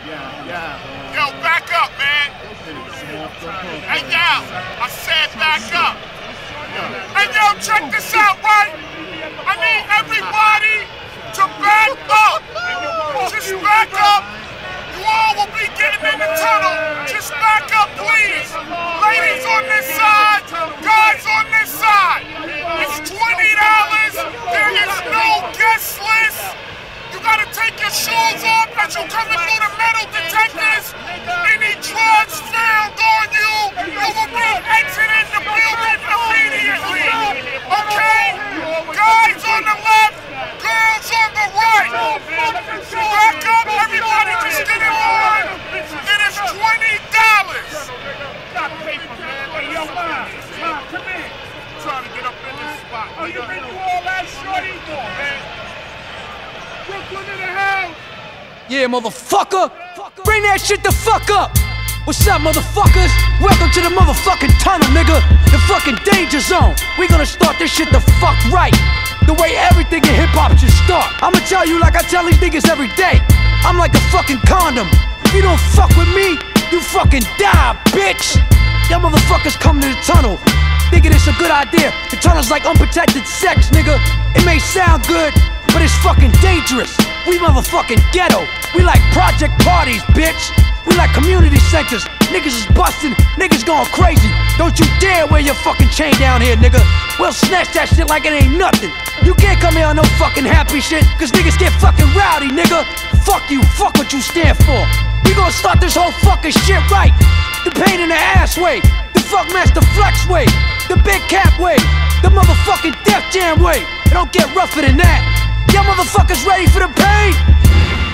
Yo, back up, man. Hey, yo, I said back up. Hey, yo, check this out, right? I need everybody to back up. Just back up. You all will be getting in the tunnel. Just back up, please. Ladies on this side, guys on this side. It's $20. There is no guest list. You gotta take your shoes off as you come coming through the metal detectors. Any drugs found on you, you will be exiting the building immediately. Okay? Guys on the left, girls on the right. Back up, everybody just get in line. It is $20. Trying to get up in this spot. Oh, you been through all that shorty for, man? Brooklyn in the house. Yeah, motherfucker! Bring that shit the fuck up! What's up, motherfuckers? Welcome to the motherfucking tunnel, nigga! The fucking danger zone! We gonna start this shit the fuck right! The way everything in hip hop should start! I'ma tell you like I tell these niggas every day! I'm like a fucking condom! If you don't fuck with me, you fucking die, bitch! Y'all motherfuckers come to the tunnel, thinking it's a good idea. The tunnel's like unprotected sex, nigga. It may sound good, but it's fucking dangerous. We motherfucking ghetto. We like project parties, bitch. We like community centers. Niggas is busting, niggas going crazy. Don't you dare wear your fucking chain down here, nigga. We'll snatch that shit like it ain't nothing. You can't come here on no fucking happy shit, cause niggas get fucking rowdy, nigga. Fuck you, fuck what you stand for. We gonna start this whole fucking shit right. The pain in the ass way, the fuck master flex way, the Big Kap way, the motherfucking Def Jam way. It don't get rougher than that. Y'all motherfuckers ready for the pain?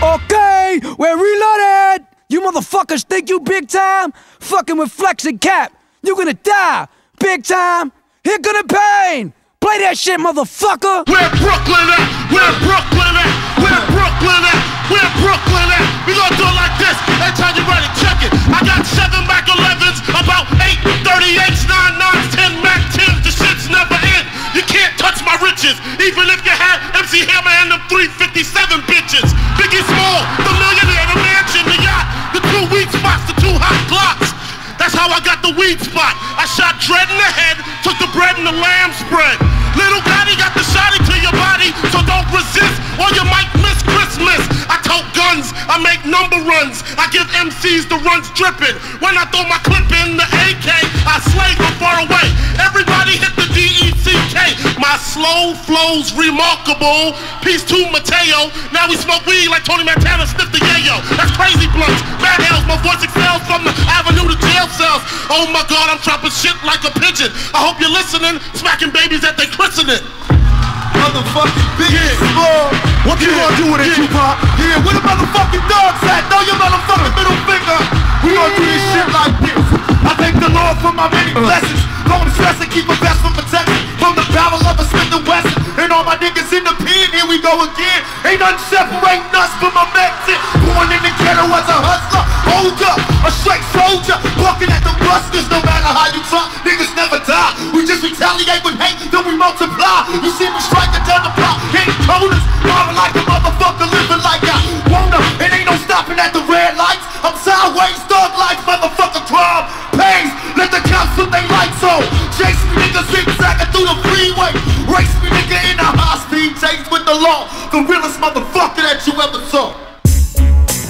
Okay, we're reloaded. You motherfuckers think you big time? Fucking with Flex and Kap. You gonna die. Big time. Here gonna pain. Play that shit, motherfucker. Where Brooklyn at? Where Brooklyn at? Where Brooklyn at? Where Brooklyn at? We gonna do it like this. Every time you ready, check it. I got seven Mac 11s, about eight 38s, nine nines, riches, even if you had MC Hammer and them 357 bitches. Biggie Small, the millionaire, the mansion, the yacht, the two weak spots, the two hot clocks. That's how I got the weed spot. I shot Dread in the head, took the bread and the lamb spread. Little Gotti got the shotty to your body, so don't resist or you might I make number runs, I give MCs the runs dripping. When I throw my clip in the AK, I slay from far away. Everybody hit the D-E-C-K. My slow flow's remarkable. Peace to Mateo. Now we smoke weed like Tony Montana sniffed the yayo. That's crazy blunts. Bad hells, my voice excels from the avenue to jail cells. Oh my god, I'm dropping shit like a pigeon. I hope you're listening, smacking babies at they christening. Motherfucking big small. What you gonna do with it, Tupac? Yeah, where the motherfucking dogs at? Throw your motherfucking middle finger. We gonna do this shit like this. I thank the Lord for my many uh. blessings. Long stress and keep my best for protection. From the barrel of a Smith and Wesson. And all my niggas in the pen, here we go again. Ain't nothing separating us from my Mexican. Born in the ghetto as a hustler. Hold up, a straight soldier. Walking at the busters, no matter how you talk, niggas never die. We just retaliate with hate, then we multiply. You see me striking down the block, hitting corners. Marvin like a motherfucker, living like I wanna. It ain't no stopping at the red lights. I'm sideways, thug life, motherfucker crime. Pays, let the cops put their lights on. Chase me law. The realest motherfucker that you ever saw.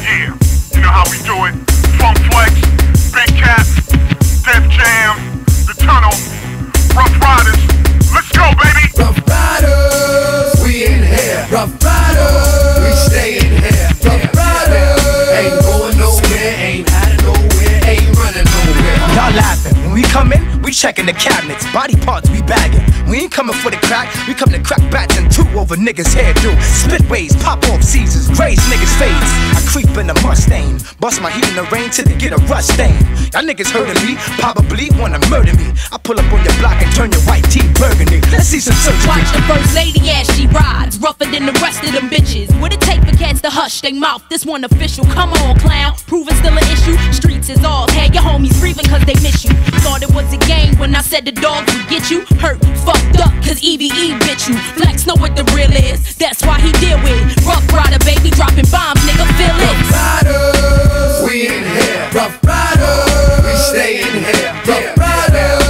Yeah, you know how we do it. Funk Flex, Big Kap, Def Jam, The Tunnel, Ruff Ryders. Let's go, baby! Ruff Ryders, we in here. Ruff Ryders, checking the cabinets. Body parts, we bagging. We ain't coming for the crack, we come to crack bats and two over niggas' hairdo. Spit waves, pop off Caesars, raise niggas' fades. I creep in a Mustang, bust my heat in the rain till they get a rust stain. Y'all niggas heard of me, probably wanna murder me. I pull up on your block and turn your white tee burgundy. Let's see some surgery. Watch the first lady as she rides, rougher than the rest of them bitches. What it take for cats to hush they mouth? This one official. Come on, clown. Proving still an issue. Streets is all. Had your homies grieving cause they miss you. Thought it was a game game when I said the dogs would get you hurt, fucked up, cause EVE bit you. Flex know what the real is, that's why he deal with. Ruff Ryder, baby, dropping bombs, nigga, feel it. Ruff Ryders, we in here. Ruff Ryders, we stay in here. Ruff Ryders.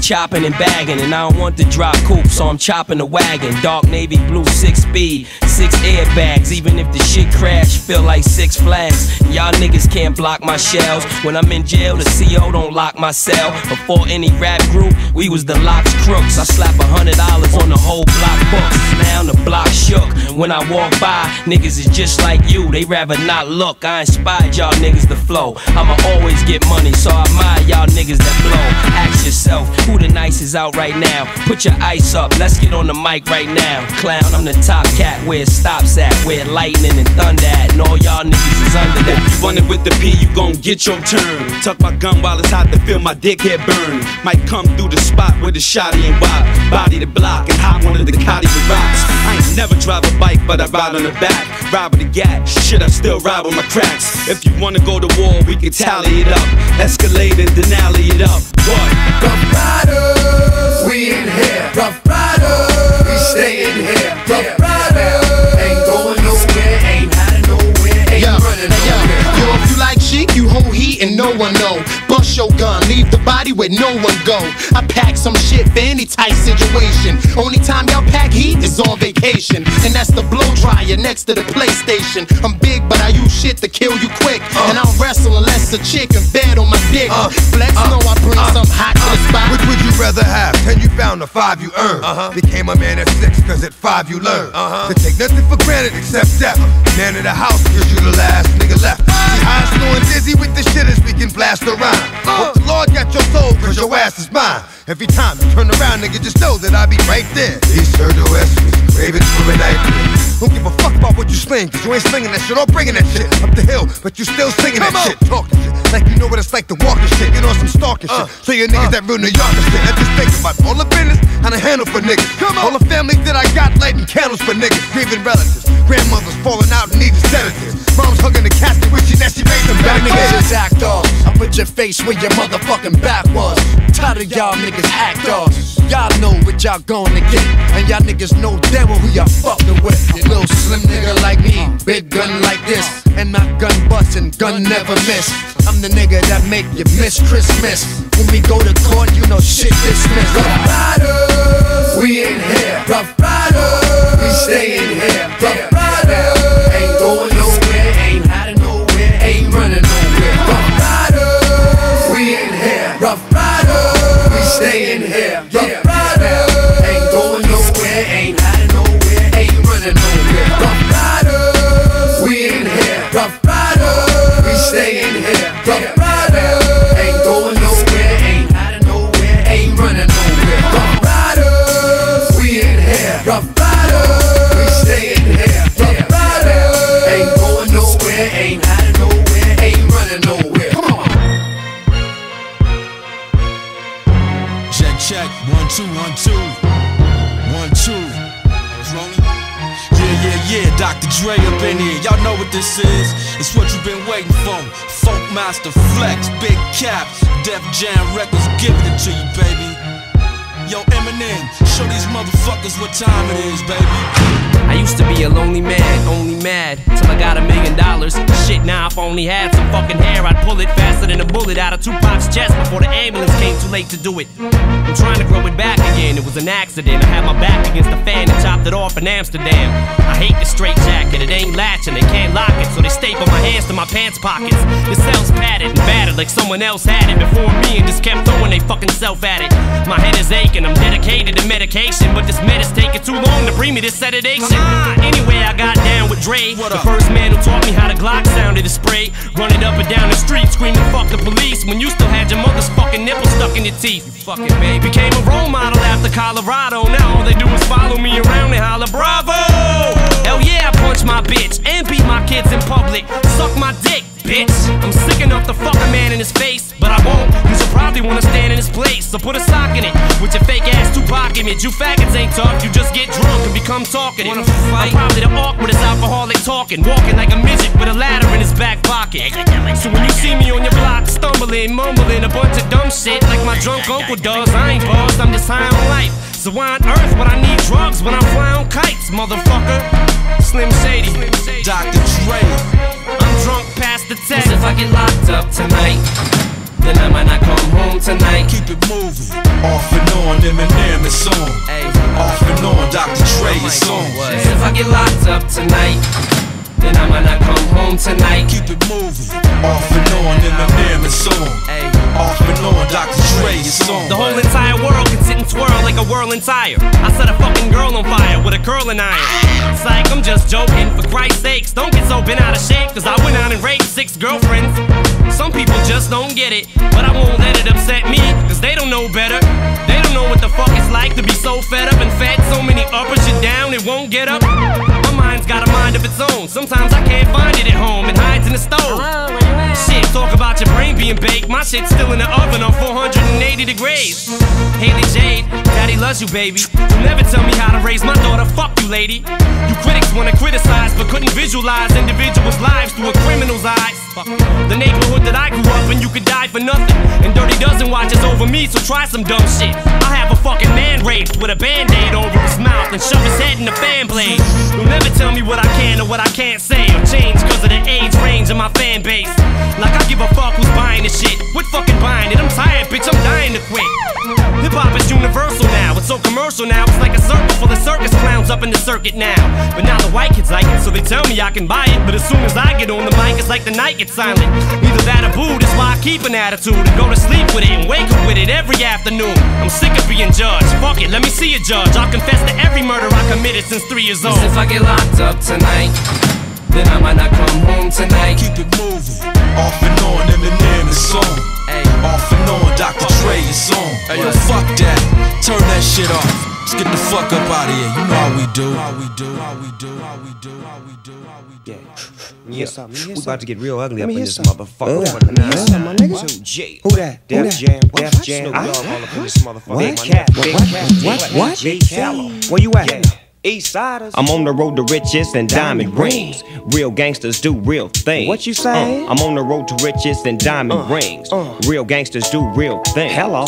Chopping and bagging, and I don't want to drop coupe, so I'm chopping the wagon. Dark navy blue, six speed, six airbags. Even if the shit crash, feel like six flags. Y'all niggas can't block my shells. When I'm in jail, the CO don't lock my cell. Before any rap group, we was the locks crooks. I slap a hundred dollars on the whole block books. Now the block shook. When I walk by, niggas is just like you. They rather not look. I inspired y'all niggas to flow. I'ma always get money, so I admire y'all niggas that blow. Ask yourself, who the nicest out right now? Put your ice up, let's get on the mic right now. Clown, I'm the top cat, where it stops at, where lightning and thunder at, and all y'all niggas is under that. You running with the P, you gon' get your turn. Tuck my gun while it's hot to feel my dick head burn. Might come through the spot where the shotty ain't wild. Body the block and hop one of the Cotty rocks. I ain't never drive a bike, but I ride on the back. Ride with the gat, shit, I still ride with my cracks. If you wanna go to war, we can tally it up. Escalade and denali it up. What? Ruff Ryders, we in here. Ruff Ryders, we stay in here. Ruff Ryders, ain't going nowhere, ain't hiding nowhere, ain't Yo, running yo, if you like chic, you hold heat and no one know. Bust your gun, leave the body where no one go. I pack some shit for any tight situation. Only time y'all pack heat is on vacation, and that's the blow dryer next to the PlayStation. I'm big, but I use shit to kill you quick, and I don't wrestle unless a chick in bed on my dick. Flex, know I bring some hot to the spot. Which would you rather have? Ten you found or five you earned? Uh-huh. Became a man at six, cause at five you learned. Uh-huh. To take nothing for granted except death. Man of the house gives you the last nigga left. See high, slow, and dizzy with the shit as we can blast around. Hope the Lord got your soul, cause your ass is mine. Every time you turn around, nigga, just know that I be right there. East heard the West, Ravens for a night. Don't give a fuck about what you sling, cause you ain't slinging that shit or bringing that shit up the hill, but you still singing that shit, talking shit. Like you know what it's like to walk and shit, get on some stalking shit. Uh, so you niggas uh. that real New Yorker shit, I just think about all the business and I handle for niggas. All the family that I got lighting candles for niggas, grieving relatives, grandmothers falling out and needing sedatives. Mom's hugging the casket, wishing that she made them back niggas act off. I put your face where your motherfucking back was. Tired of y'all niggas act off. Y'all know what y'all gonna get. And y'all niggas know damn well who y'all fucking with. Little slim nigga like me, big gun like this. And my gun bustin', gun never miss. I'm the nigga that make you miss Christmas. When we go to court, you know shit dismissed. Ruff Ryders, we in here. Ruff Ryders, we stay in here. Ruff Ryders, ain't going nowhere, ain't hiding nowhere, ain't running nowhere. Ruff Ryders, we in here. Ruff Ryders, we stay in here. Riders, ain't going nowhere, ain't hiding nowhere, ain't running nowhere. Dre up in here. Y'all know what this is. It's what you've been waiting for. Funk Master Flex, Big Kap, Def Jam Records giving it to you, baby. Yo, Eminem, show these motherfuckers what time it is, baby. I used to be a lonely man, only mad till I got a million dollars. Shit, now if I only had some fucking hair, I'd pull it faster than a bullet out of Tupac's chest before the ambulance came too late to do it. I'm trying to grow it back again. It was an accident. I had my back against the fan and chopped it off in Amsterdam. Hate the straight jacket. It ain't latching. They can't lock it, so they staple my hands to my pants pockets. The cell's padded and battered like someone else had it before me and just kept throwing they fucking self at it. My head is aching. I'm dedicated to medication, but this med is taking too long to bring me this sedation. Anyway, I got down with Dre, the first man who taught me how the Glock sounded to spray. Running up and down the street, screaming "fuck the police" when you still had your mother's fucking nipple stuck in your teeth. You fucking baby. Became a role model after Colorado. Now all they do is follow me around and holler "Bravo!" Hell yeah, I punch my bitch and beat my kids in public. Suck my dick, bitch. I'm sick enough to fuck a man in his face, but I won't. You should probably wanna stand in his place. So put a sock in it with your fake ass Tupac image. You faggots ain't tough, you just get drunk and become talkative. I'm probably the awkwardest alcoholic talking, walking like a midget with a ladder in his back pocket. So when you see me on your block stumbling, mumbling a bunch of dumb shit like my drunk uncle does, I ain't buzzed, I'm just high on life. So why on earth would I need drugs when I fly on kites, motherfucker? Slim Shady, Dr. Dre. The test. If I get locked up tonight, then I might not come home tonight. Keep it moving. Off and on, Eminem is on. Off and on, Dr. Dre is oh on. If I get locked up tonight, then I might not come home tonight. Keep it moving. Off and on, Eminem is on. Off and on, Dr. Dre is on. The whole entire world can sit and twirl like a whirling tire. I set a fucking girl on fire with a curling iron. It's like I'm just joking, for Christ's sakes. Don't get so bent out of shape, cause I went out and raped six girlfriends. Some people just don't get it, but I won't let it upset me, cause they don't know better. They don't know what the fuck it's like to be so fed up and fed so many uppers you down, it won't get up. Mind's got a mind of its own. Sometimes I can't find it at home, it hides in the stove. Shit, talk about your brain being baked. My shit's still in the oven on 480 degrees. Hailie Jade, daddy loves you, baby. You'll never tell me how to raise my daughter. Fuck you, lady. You critics wanna criticize, but couldn't visualize individuals' lives through a criminal's eyes. The neighborhood that I grew up in, you could die for nothing. And Dirty Dozen watches over me, so try some dumb shit. I have a fucking man raped with a band-aid over his mouth and shove his head in the fan blade. You'll never tell me what I can or what I can't say or change cause of the age range of my fan base. Like I give a fuck who's buying this shit. What fucking buying it? I'm tired, bitch, I'm dying to quit. Hip hop is universal now, it's so commercial now. It's like a circle full of circus clowns up in the circuit now. But now the white kids like it, so they tell me I can buy it. But as soon as I get on the mic, it's like the night gets silent. Either that or boo, that's why I keep an attitude and go to sleep with it and wake up with it every afternoon. I'm sick of being judged. Fuck it, let me see a judge. I'll confess to every murder I committed since three years old. If I get locked up tonight, then I might not come home tonight. Keep it moving. Off and on, Eminem is on. Off and on, Dr. Dre is on. Hey yo, fuck that. Turn that shit off. Let's get the fuck up out of here. You know how we do. How we do. How we do. How we do. How we do. How we do. Yeah, we about to get real ugly up in this motherfucker. Let me hear some, my nigga. Two Who that? Who Def? Jam, What? Def Jam. Snoop Dogg all up in this motherfucker. What? Big Kap? Cat, What? Big What? Cat, What? What? Where you at? Yeah. East Siders. I'm on the road to riches and diamond rings. Real gangsters do real things. What you say? Uh, I'm on the road to riches and diamond uh, rings. Uh. Real gangsters do real things. Hello.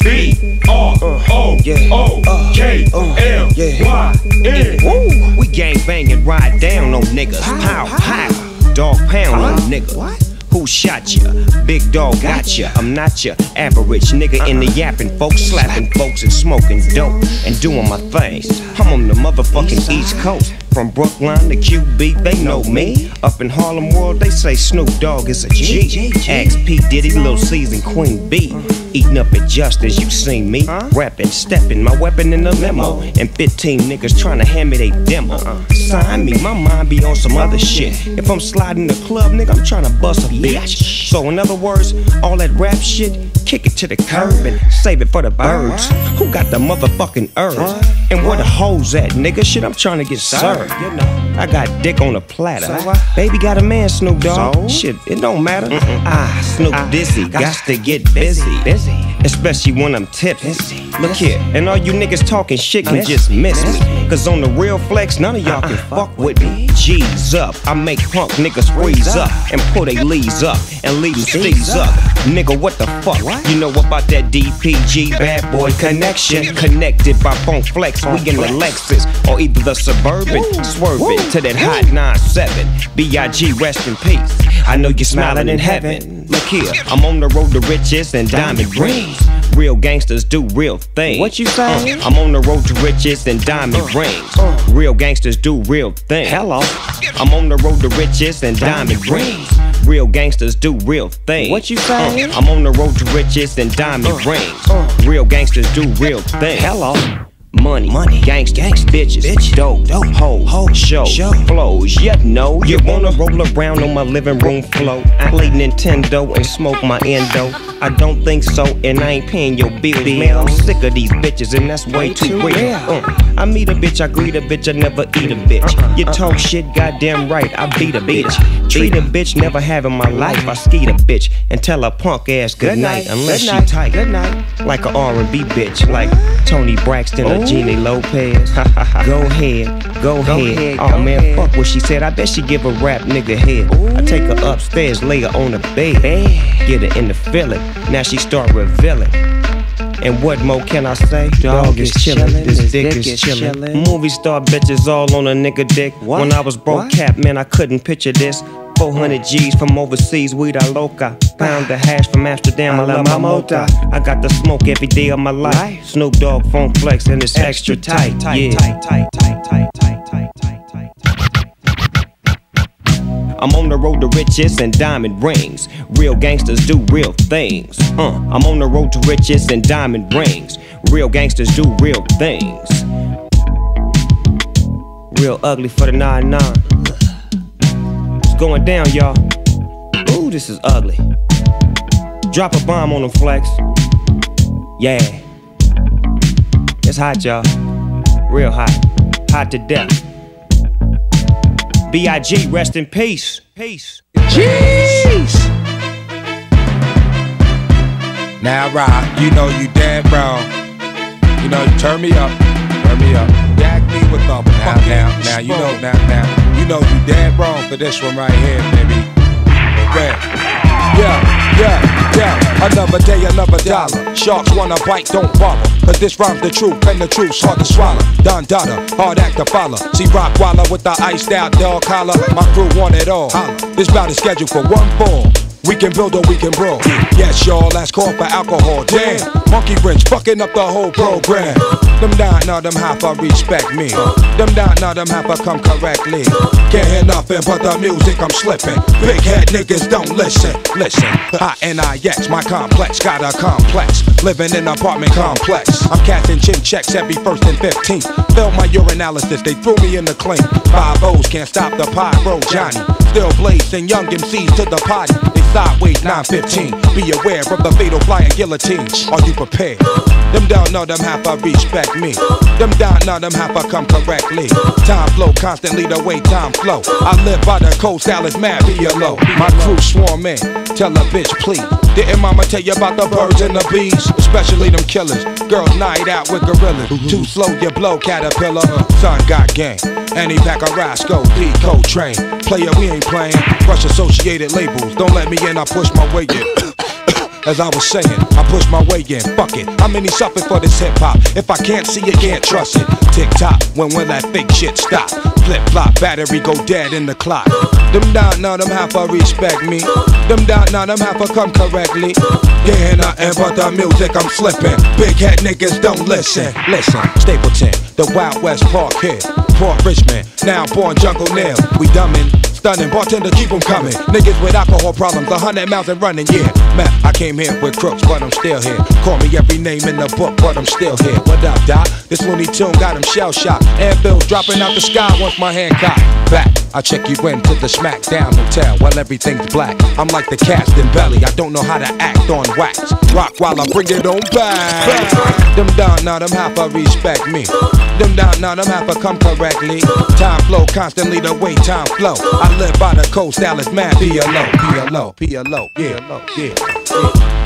B R O uh, O K L Y N. Woo. We gang bang and ride down on niggas. Pow, pow. Dog pound on niggas. Who shot ya? Big dog got ya. I'm not your average nigga in the yapping folks, slapping folks and smoking dope and doing my thing. I'm on the motherfucking East Coast. From Brooklyn to QB, they know me. Up in Harlem World, they say Snoop Dogg is a G. Ask P. Diddy, Lil Cease, and Queen B. Eating up at Justin's, you seen me. Rapping, stepping, my weapon in the limo. And 15 niggas trying to hand me they demo. Sign me, my mind be on some other shit. If I'm sliding the club, nigga, I'm trying to bust a bitch. So, in other words, all that rap shit, kick it to the curb and save it for the birds. Who got the motherfucking herbs? And where the hoes at, nigga? Shit, I'm trying to get served. I got dick on a platter. Baby got a man, Snoop Dogg. Shit, it don't matter. Ah, Snoop Dizzy, got to get busy. busy. Especially when I'm tipsy. Look here, and all you niggas talking shit can just miss me. Cause on the real flex, none of y'all can fuck with me. G's up, I make punk niggas freeze up and pull they leaves up and leave them steez up. Nigga, what the fuck? You know about that DPG bad boy connection? Connected by Funk Flex, we in the Lexus or either the Suburban, swerving to that hot 9-7. B.I.G. rest in peace. I know you're smiling in heaven. Look here, I'm on the road to riches and diamond Real gangsters do real things. What you say? Uh, I'm on the road to riches and diamond rings. Real gangsters do real things. Hello. I'm on the road to riches and diamond rings. Real gangsters do real things. What you say? Uh, I'm on the road to riches and diamond rings. Real gangsters do real things. Hello. Money, money, gangsta, bitches, bitch, dope, dope, ho, ho, show, show, flows. You no, you wanna roll around on my living room floor. I play Nintendo and smoke my endo. I don't think so, and I ain't paying your bills, man. I'm sick of these bitches, and that's way too real. Uh, I meet a bitch, I greet a bitch, I never eat a bitch. You talk shit, goddamn right, I beat a bitch. Treat a bitch, never have in my life. I skeet a bitch and tell her punk ass good night, unless she tight. Like a R&B bitch, like Toni Braxton or Jeannie Lopez. go ahead, go, ahead. Oh man, fuck what she said. I bet she give a rap nigga head. I take her upstairs, lay her on the bed, get her in the feeling. Now she start revealing. And what more can I say? Dog is chillin', this dick is chillin'. Movie star bitches all on a nigga dick. When I was broke cap, man, I couldn't picture this. 400 G's from overseas, we da loca. Pound the hash from Amsterdam, I love my mota. I got the smoke every day of my life. Snoop Dogg, Funk Flex, and it's extra tight. Yeah. I'm on the road to riches and diamond rings. Real gangsters do real things. Uh, I'm on the road to riches and diamond rings. Real gangsters do real things. Real ugly for the 9 9. It's going down, y'all. Ooh, this is ugly. Drop a bomb on them flex. Yeah. It's hot, y'all. Real hot. Hot to death. B.I.G. Rest in peace. Peace. Jeez. Now, Rob, you know you dead wrong. You know, you turn me up, turn me up. Dag me with the now, now, now, you know, now, now, you know you dead wrong for this one right here, baby. Where? Yeah, yeah, yeah. Another day, another dollar. Sharks wanna bite, don't bother. Cause this rhyme's the truth, and the truth's hard to swallow. Don Dada, hard act to follow. See Rock Waller with the iced out dog collar. My crew want it all. This bout is scheduled for one fall. We can build or we can brawl. Yes, y'all, last call for alcohol. Damn, monkey wrench fucking up the whole program. Them down, now them half I respect me. Them down, now them half I come correctly. Can't hear nothing but the music I'm slipping. Big head niggas don't listen, listen. I N-I-X, my complex got a complex. Living in an apartment complex. I'm casting chin checks every first and 15th. Failed my urinalysis, they threw me in the clean. Five O's can't stop the pyro, Johnny. Still blazing young MCs to the party. They sideways 915. Be aware of the fatal flying guillotine. Are you prepared? Them down, know them half I respect me. Them down, know them half I come correctly. Time flow constantly the way time flow. I live by the coast, Alice mad, be low. My crew swarm in. Tell a bitch, please. Didn't mama tell you about the birds and the bees? Especially them killers. Girls night out with gorillas. Too slow, you blow caterpillar. Son got game. And he pack a Roscoe, code train. Player, we ain't playing. Rush associated labels. Don't let me in, I push my way in. As I was saying, I push my way in. Fuck it. How many suffer for this hip hop? If I can't see it, can't trust it. Tick tock, when will that fake shit stop? Flip flop, battery go dead in the clock. Them down, now them half a respect me. Them down, now them half a come correctly. Yeah, nothing but the music I'm slipping. Big head niggas don't listen. Listen, Stapleton, the Wild West Park here. Port Richmond, now born Jungle Nail. We dumbin'. Stunning, bartender, keep 'em coming. Niggas with alcohol problems, a hundred miles and running, yeah. Man, I came here with crooks, but I'm still here. Call me every name in the book, but I'm still here. What up, Doc? This Looney Tune got him shell shocked. Air bills dropping out the sky my hand cocked. Back, I check you in to the Smackdown Hotel while everything's black. I'm like the cast in belly, I don't know how to act on wax. Rock while I bring it on back. Them down, now them half I respect me. Them down, now them half I come correctly. Time flow constantly the way time flow. I live by the coast, Dallas man, PLO, PLO, PLO, yeah, yeah, yeah,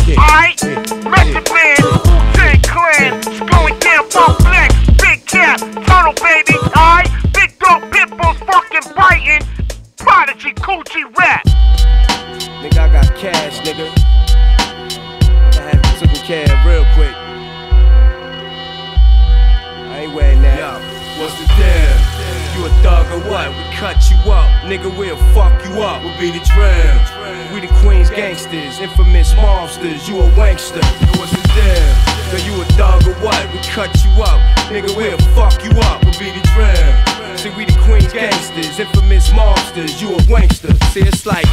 yeah. Alright, Method Man, Wu-Tang Clan, it's going down, Funk Flex, Big Kap, Tunnel Baby, alright, Big Dog Pitbulls, fucking biting, Prodigy, Coochie Rap. Nigga, I got cash, nigga. I had to taken care of real quick. I ain't wearing that. Yo, what's the deal? You a thug or what? We cut you up, nigga. We'll fuck you up. We'll be the drill. We the Queens gangsters, infamous monsters. You a wankster. Yo, what's the deal? Yo, you a thug or what? We cut you up, nigga. We'll fuck you up. We'll be the drill. See, we the Queens gangsters, infamous monsters. You a wankster. See, it's like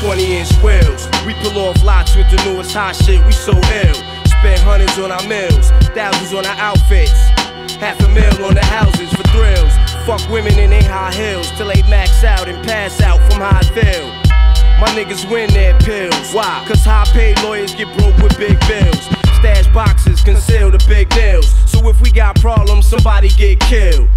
20 inch wheels. We pull off lots with the newest hot shit. We so ill. Spend hundreds on our meals, thousands on our outfits. Half a mil on the houses for thrills. Fuck women in they high heels till they max out and pass out from how I feel. My niggas win their pills. Why? Cause high paid lawyers get broke with big bills. Stash boxes conceal the big nails. So if we got problems, somebody get killed.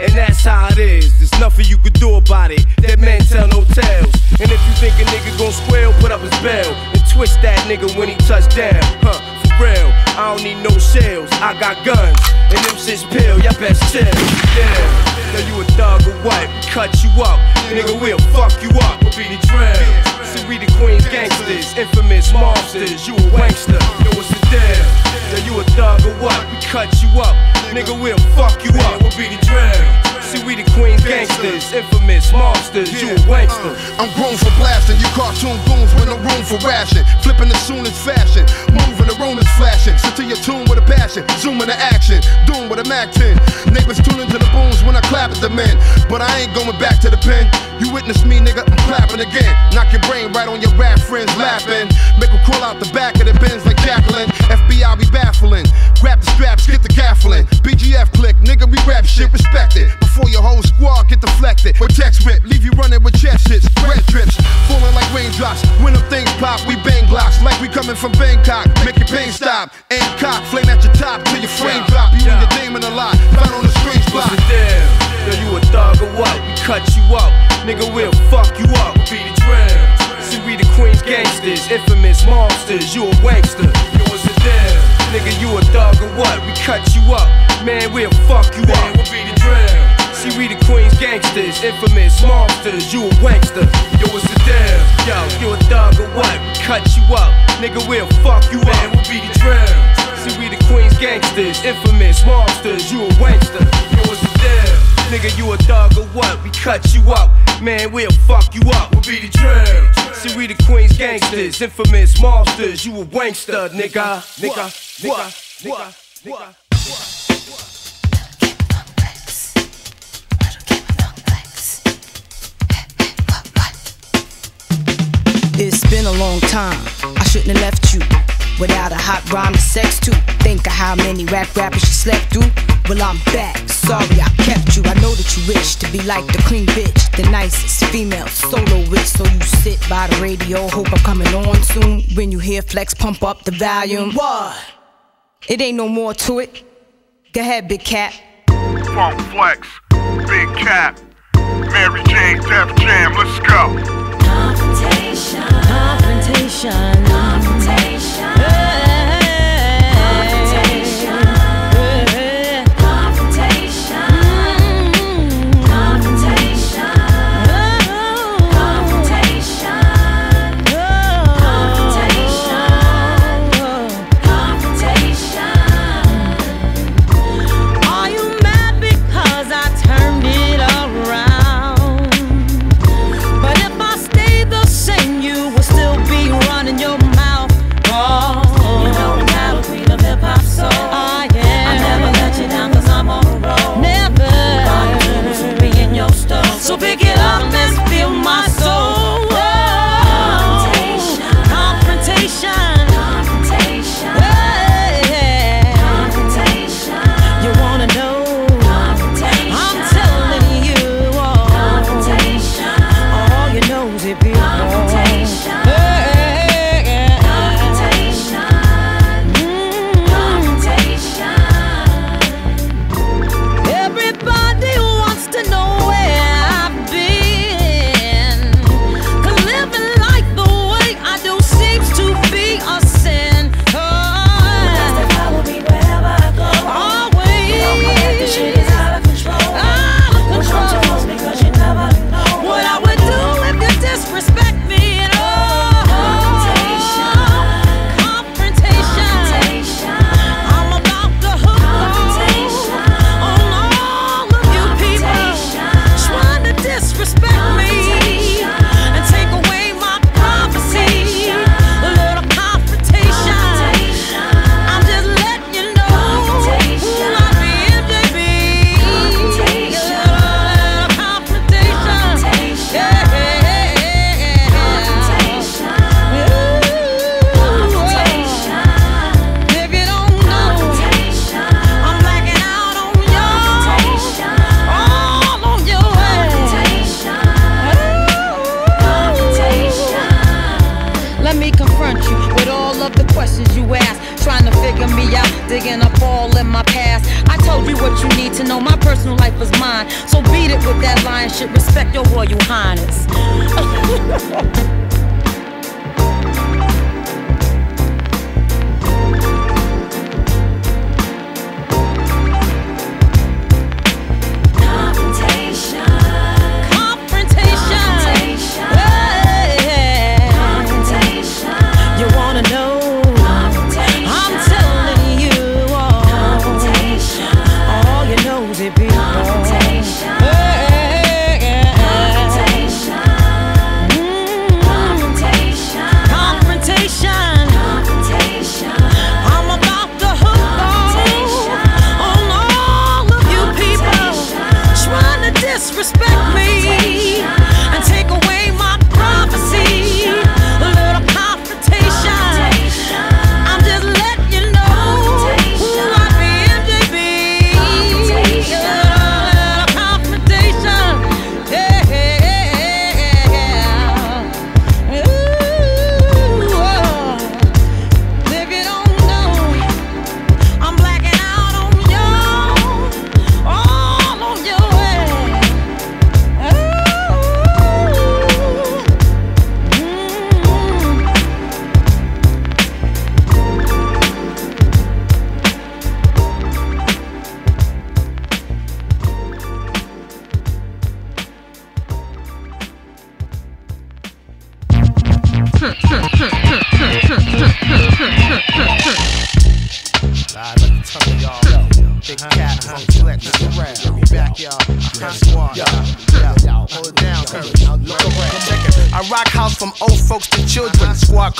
And that's how it is. There's nothing you could do about it. That man tell no tales. And if you think a nigga gon' squeal, put up his bell and twist that nigga when he touch down. Huh? For real, I don't need no shells. I got guns and them shits pill. Y'all best chill. Yeah. Now you a thug or what? We cut you up, nigga. We'll fuck you up. We'll be the drill. See, we the Queens gangsters, infamous monsters. You a wankster. Yo, what's the deal? Now you a thug or what? We cut you up, nigga. We'll fuck you up. We'll be the drill. See, we the Queens gangsters. infamous monsters, you a wankster. Uh, I'm grown for blasting. You cartoon goons with no room for ration. Flipping the soonest fashion. Moving the room is flashing. Sit to your tune with a passion. Zoom into action. Doom with a Mac 10. Neighbors tune to the booms when I clap at the men. But I ain't going back to the pen. You witness me, nigga. I'm clapping again. Knock your brain right on your rap friends laughing. Make them crawl out the back of the bins like Jacqueline. FBI be baffling. Grab the straps, get the gaffling. BGF click, nigga, we rap shit, respect it. Before your whole squad get deflected. With text rip, leave you running with chest hits. Red drips, falling like raindrops. When them things pop, we bang blocks. Like we coming from Bangkok. Make your pain stop. Aim cock, flame at your top till your frame drop. You and your in a lot. Found on the strange block. What's the deal? Yo, you a thug or what? We cut you up. Nigga, we'll fuck you up. Be the drill. See, we the Queens gangsters, infamous monsters. You a wankster. Yo, what's the deal? Nigga, you a thug or what? We cut you up. Man, we'll fuck you up. We'll be the drill. See, we the Queens gangsters, infamous monsters. You a wankster. Yo, what's the deal? Yo, you a thug or what? We cut you up. Nigga, we'll fuck you up. Man, We'll be the drill. See, we the Queens gangsters, infamous monsters. You a wankster. Yo, what's the deal? Nigga, you a thug or what? We cut you up. Man, we'll fuck you up. We'll be the drill. See, we the Queens gangsters, infamous monsters. You a wankster, nigga. Nigga, nigga, nigga, nigga. It's been a long time. I shouldn't have left you without a hot rhyme to sex to. Think of how many rap rappers you slept through. Well, I'm back. Sorry I kept you. I know that you wish to be like the queen bitch, the nicest female soloist. So you sit by the radio, hope I'm coming on soon. When you hear Flex pump up the volume, what? It ain't no more to it. Go ahead, Big Kap. Funk Flex, Big Kap, Mary Jane, Def Jam, let's go. Confrontation. Confrontation. Confrontation.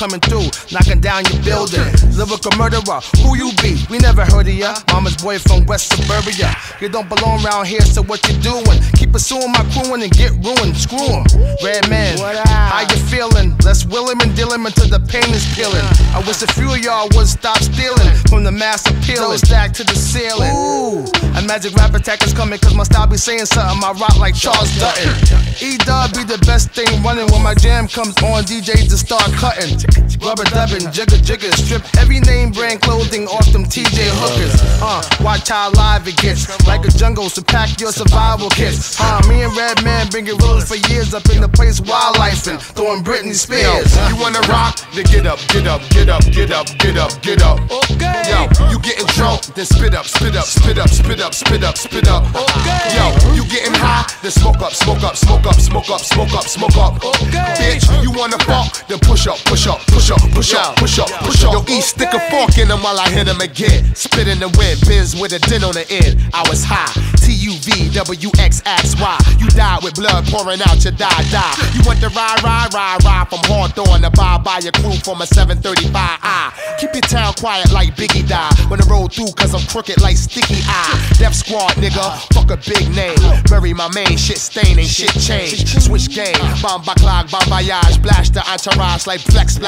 Coming through, knocking down your building. Lyrical murderer, who you be? We never heard of ya. Mama's boy from West Suburbia. You don't belong around here, so what you doing? Keep pursuing my crewing and get ruined. Screw 'em. Redman, how you feeling? Let's will him and deal him until the pain is peeling. I wish a few of y'all would stop stealing from the mass appeal stack to the ceiling. Ooh, a magic rap attack is coming cause my style be saying something. I rock like Charles Dutton. E dub be the best thing running when my jam comes on. DJs to start cutting. Rubber dubbing, jigger jigger. Strip every name brand clothing off them TJ hookers. Uh, watch how live it gets. Like a jungle, so pack your survival kits. Uh, me and Redman bringing rules for years up in the place wildlife and throwing Britney Spears. You wanna rock? Then get up, get up, get up, get up, get up, get up. Okay. Yo, you getting drunk? Then spit up, spit up, spit up, spit up, spit up, spit up. Okay. Yo, you getting high? Then smoke up, smoke up, smoke up, smoke up, smoke up, smoke up. Okay. Bitch, you wanna fuck? Then push up, push up, push up, push up, push up, push up. Yo, E, stick a fork in him while I hit him again. Spit in the wind, Benz with a din on the end. I was high. T U V W X X Y. You died with blood pouring out your die, die. You want to ride, ride, ride, ride from Hawthorne to buy by your crew from a 735 I. Keep your town quiet like Biggie die. When I roll through, cause I'm crooked like Sticky Eye. Death Squad, nigga, fuck a big name. Bury my main, shit stain ain't shit change. Switch game, bomba clock, bomb voyage. Blast the entourage like Flex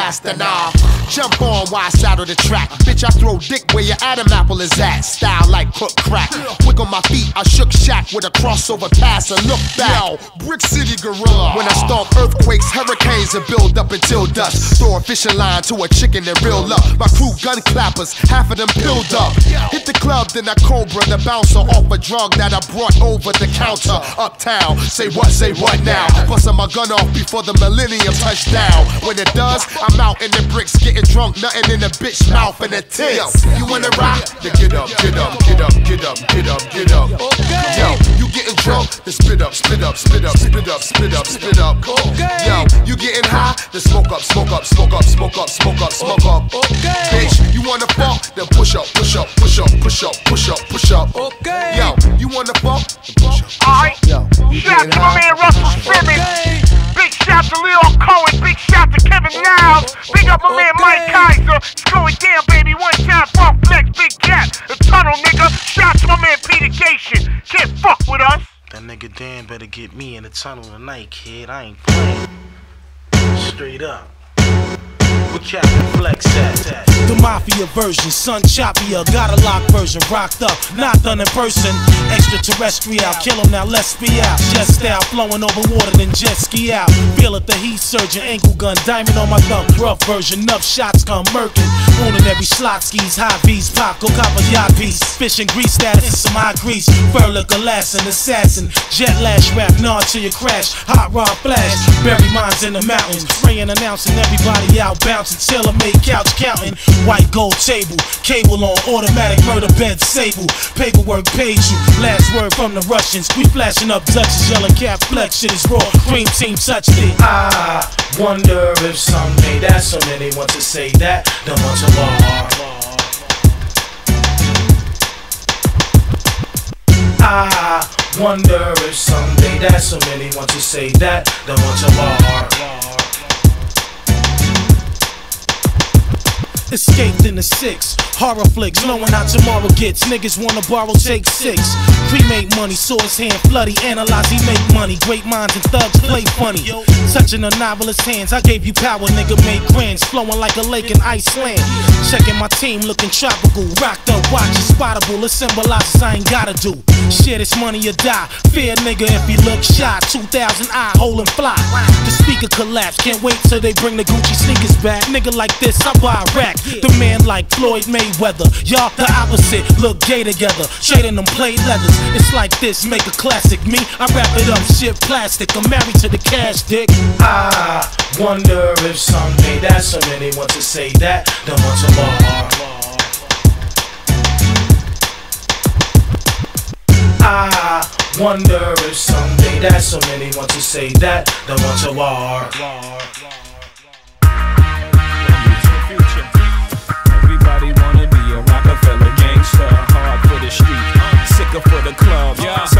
Jump on, why saddle the track. Bitch, I throw dick where your Adam apple is at. Style like crook crack. Quick on my feet, I shook shack with a crossover pass and look back. Yo, Brick City Gorilla. When I stomp earthquakes, hurricanes, and build up until dust. Throw a fishing line to a chicken and reel up. My crew gun clappers, half of them pilled up. Club, then I cobra the bouncer off a drug that I brought over the counter. Uptown, say what, say what now? Busting my gun off before the millennium touchdown. When it does, I'm out in the bricks, getting drunk, nothing in the bitch mouth and the tits. You wanna rock? Then get up, get up, get up, get up, get up, get up. Yo, you getting drunk? Then spit up, spit up, spit up, spit up, spit up, spit up. Yo, you getting high? Then smoke up, smoke up, smoke up, smoke up, smoke up, smoke up. Bitch, you wanna fuck? Then push up, push up, push up, push up, push up, push up. Push up. Okay. Yo, you wanna fuck? Alright. Yo, Shout to my man Russell Simmons. Big shout to Lyor Cohen. Big shout to Kevin Liles. Big up my man Mike Kyser. It's going down, baby. One time, Funk Flex, Big Kap. The tunnel, nigga. Shout to my man Peter Cation. Can't fuck with us. That nigga Dan better get me in the tunnel tonight, kid. I ain't playing. Straight up. The mafia version, son choppier, got a lock version, rocked up, not done in person. Extraterrestrial, kill 'em now, let's be out. Jet style, flowing over water, then jet ski out. Feel it, the heat surgeon, ankle gun, diamond on my thumb. Rough version, enough shots come murking. Owning every slot skis, high V's, pop, go cop a yacht piece. Fish and grease status, and some high grease. Fur Furlough, assassin, assassin. Jet lash rap, nod to your crash. Hot rod flash, bury mines in the mountains. Praying, announcing everybody out. Tailor made couch counting. White gold table, cable on automatic murder bed sable. Paperwork paid you. Last word from the Russians. We flashing up Dutchess, yelling cat flex. Shit is raw. Cream team touched it. I wonder if someday that so many want to say that. Don't want to. I wonder if someday that so many want to say that. Don't want to war. Escaped in the six. Horror flicks, knowing how tomorrow gets. Niggas wanna borrow, take six. Cremate money, source hand floody. Analyze, he make money. Great minds and thugs play funny. Touching a novelist's hands, I gave you power, nigga. Make grands, flowing like a lake in Iceland. Checking my team, looking tropical. Rocked up, watches spottable. It symbolizes I ain't gotta do. Share this money or die. Fear nigga if he look shy. 2000 I holding fly. The speaker collapse. Can't wait till they bring the Gucci sneakers back. Nigga like this, I buy a rack. The man like Floyd Mayweather. Y'all the opposite, look gay together. Trading them plate leathers. It's like this, make a classic. Me, I wrap it up, shit plastic. I'm married to the cash dick. I wonder if someday that so many want to say that. Don't want to I wonder if someday that so many want to say that. Don't want to war. Everybody wanna be a Roc-A-Fella gangster, hard for the street. Sicker for the club, sometimes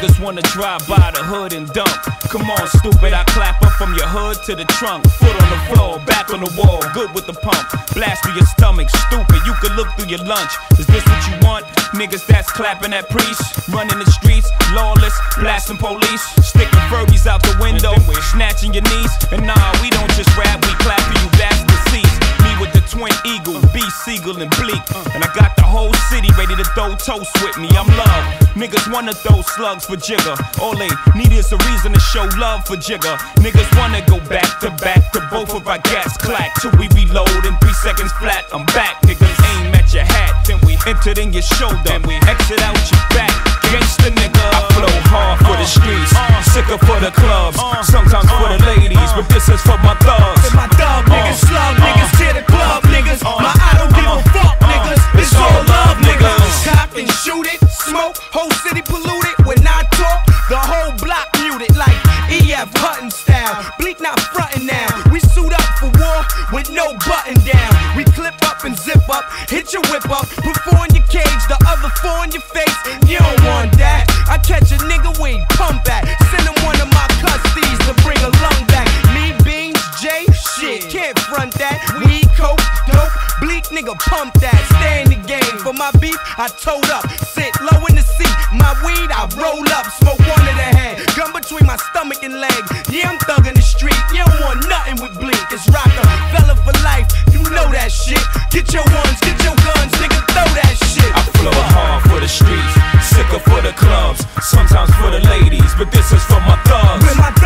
niggas. Wanna drive by the hood and dump. Come on, stupid, I clap up from your hood to the trunk. Foot on the floor, back on the wall, good with the pump. Blast through your stomach, stupid, you could look through your lunch. Is this what you want? Niggas that's clapping at priests, running the streets, lawless, blasting police, sticking Furbies out the window, snatching your knees. And nah, we don't just rap, we clap for you bastard seats. With the twin eagle, B Sigel and Bleek. And I got the whole city ready to throw toast with me. I'm love. Niggas wanna throw slugs for Jigga. All they need is a reason to show love for Jigga. Niggas wanna go back to back to both of our gas clack till we reload in three seconds flat. I'm back, niggas aim at your hat, then we entered in your shoulder, then we exit out your back. Gangsta nigga, I flow hard for the streets, sicker for the clubs, sometimes for the ladies, but this is for my thugs. My dog niggas, slug uh-huh. niggas, tear the club niggas. Uh-huh. My I don't give a uh-huh. fuck niggas. It's all love niggas. Cock and shoot it, smoke, whole city polluted. When I talk, the whole block muted like E.F. Hutton style. Bleek not frontin' now. We suit up for war with no button down. We up and zip up, hit your whip up, put four in your cage, the other four in your face. You don't want that. I catch a nigga he pump at. Send him one of my custodies to bring a lung back. Me, Beans, J, shit, can't front that. Weed, coke, dope, Bleek nigga pump that. Stay in the game. For my beef, I told up. Sit low in the seat. My weed, I roll up. Smoke one in the head. Gun between my stomach and leg. Yeah, I'm thugging the street. Know that shit. Get your ones, get your guns, nigga. Throw that shit. I flow hard for the streets, sicker for the clubs, sometimes for the ladies, but this is for my thugs.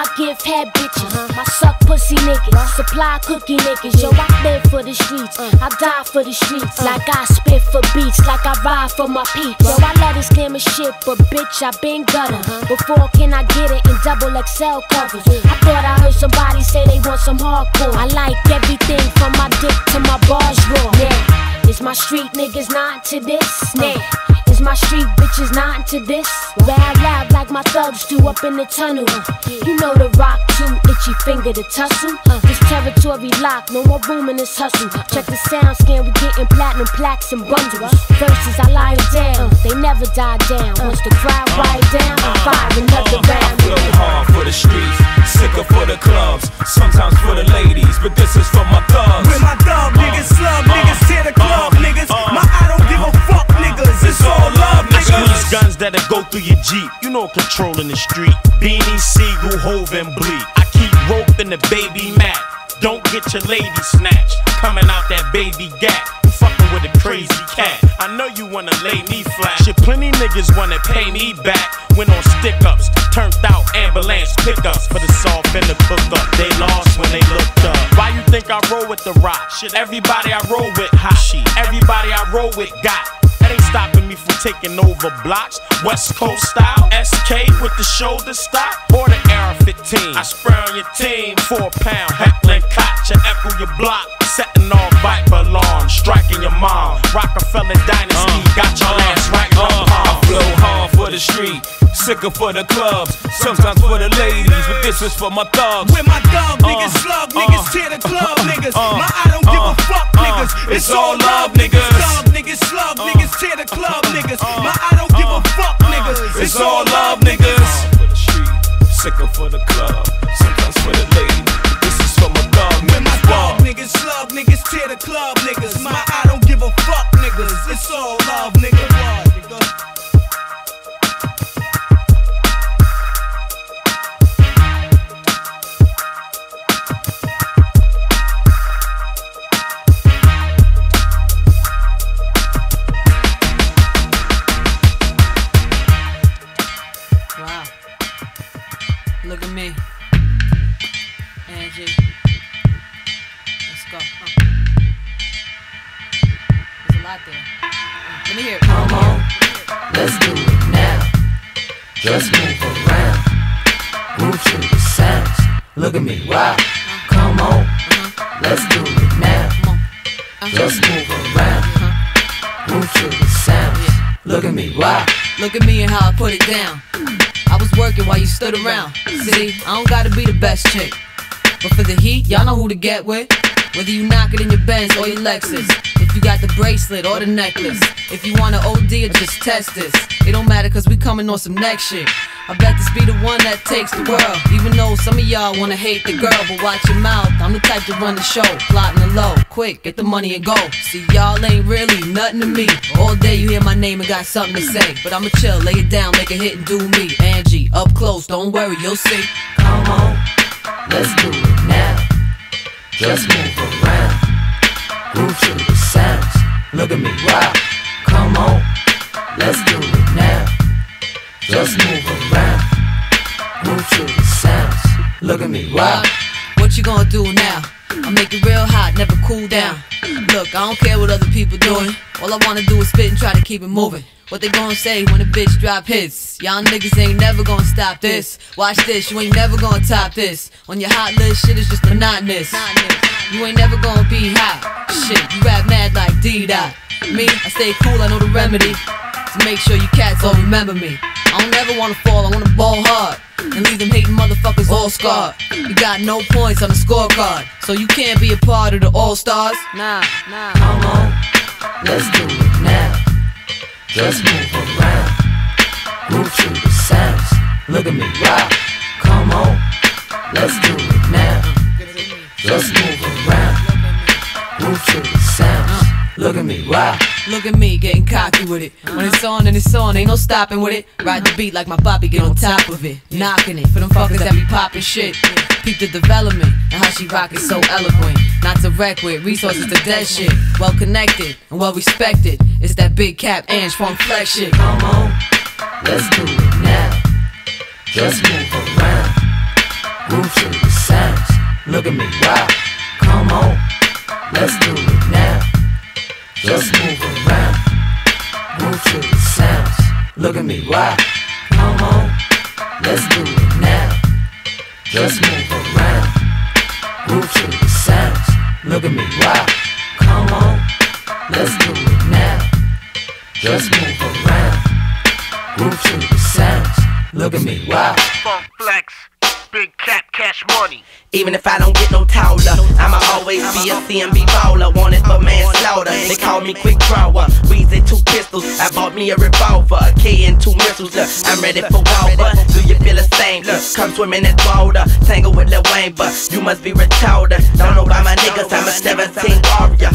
My gift head bitches. My suck pussy niggas, supply cookie niggas. Yo, I live for the streets, I die for the streets. Like I spit for beats, like I ride for my peeps. Yo, I love this of shit, but bitch, I been gutter. Before can I get it in double XL covers? I thought I heard somebody say they want some hardcore. I like everything from my dick to my bars raw. Yeah, is my street niggas not to this? Nah. Is my street bitches not into this? Rap loud like my thugs do up in the tunnel. You know the rock too, itchy finger to tussle. This territory locked, no more room in this hustle. Check the sound scan, we getting platinum plaques and bundles. Verses I lie 'em down, they never die down. Once the crowd quiet down, I fire another round. Flow hard for the streets, sicker for the clubs, sometimes for the ladies, but this is for my thugs. With my dog niggas, slug niggas, uh-huh. tear the club uh-huh. niggas. Uh-huh. My I through your Jeep. You know, controlling the street. Beanie, Sigel, Hove, and Bleek. I keep rope in the baby mat. Don't get your lady snatched. Coming out that baby gap. You fucking with a crazy cat. I know you wanna lay me flat. Shit, plenty niggas wanna pay me back. Went on stick ups. Turned out ambulance pickups for the soft and the cook up. They lost when they looked up. Why you think I roll with the rock? Shit, everybody I roll with hot. Everybody I roll with got. That ain't stopping me from taking over blocks. West Coast style, SK with the shoulder stop, or the Air 15. I spray on your team, four pound heckling cot, you echo your block, setting off Viper alarm, striking your mom. Roc-A-Fella Dynasty, uh, got your uh, ass right Uh, I palm. flow hard for the street, sicker for the clubs, sometimes for the ladies, but this is for my thugs. With my dog uh, niggas, slug niggas, tear the club niggas. My I don't give a fuck niggas. It's all love niggas. Dog niggas, slug niggas, tear the club niggas. My I don't give a fuck niggas. It's all love, niggas. For the street, sicker for the club, sometimes for the ladies, this is for my thug niggas. Niggas, love niggas, tear the club niggas. My I don't give a fuck niggas. It's all love nigga. Come on, let's do it now. Just move around, move to the sounds. Look at me, wow. Come on, let's do it now. Just move around, move to the sounds. Look at me, wow. Look at me and how I put it down. I was working while you stood around. See, I don't gotta be the best chick. But for the heat, y'all know who to get with. Whether you knock it in your Benz or your Lexus. If you got the bracelet or the necklace. If you wanna OD or just test this. It don't matter cause we coming on some next shit. I bet this be the one that takes the world. Even though some of y'all wanna hate the girl, but watch your mouth. I'm the type to run the show, plotting the low. Quick, get the money and go. See, y'all ain't really nothing to me. All day you hear my name and got something to say. But I'ma chill, lay it down, make a hit and do me. Angie, up close, don't worry, you'll see. Come on, let's do it now. Just move around, groove to the sounds. Look at me, wow. Come on, let's do it now. Just move around, groove to the sounds. Look at me, wow. What you gonna do now? I make it real hot, never cool down. Look, I don't care what other people doing. All I wanna do is spit and try to keep it moving. What they gonna say when a bitch drop hits? Y'all niggas ain't never gonna stop this. Watch this, you ain't never gonna top this. On your hot list, shit is just monotonous. You ain't never gonna be hot. Shit, you rap mad like D Dot. Me, I stay cool, I know the remedy. To make sure you cats all remember me. I don't ever wanna fall, I wanna ball hard. And leave them hating motherfuckers all scarred. You got no points on the scorecard. So you can't be a part of the All Stars. Nah, nah. Come on, let's do it now. Just move around, groove to the sounds. Look at me, wow. Come on, let's do it now. Just move around, groove to the sounds. Look at me, wow. Look at me getting cocky with it. When it's on and it's on, ain't no stopping with it. Ride the beat like my poppy, get on top of it. Knocking it for them fuckers that be popping shit. Peep the development and how she rockin' so eloquent. Not to wreck with resources to dead shit. Well connected and well respected. It's that Big Kap Ange from Flex shit. Come on, let's do it now. Just move around, groove to the sounds. Look at me, wow. Come on, let's do it now. Just move around, groove to the sounds. Look at me, wow. Come on, let's do it now. Just move around, groove to the sounds. Look at me, wow. Come on, let's do it now. Just move around, groove to the sounds. Look at me, wow. Funk Flex, Big Kap Cash Money. Even if I don't get no taller, I'ma always be a CMB baller. Wanted for manslaughter. They call me quick drawer. Weezy two pistols. I bought me a revolver, a K and two missiles. Look, I'm ready for war, but do you feel the same? Look, come swim in water. Tangle with Lil Wayne, but you must be retarded. Don't know about my niggas, I'm a 17 warrior.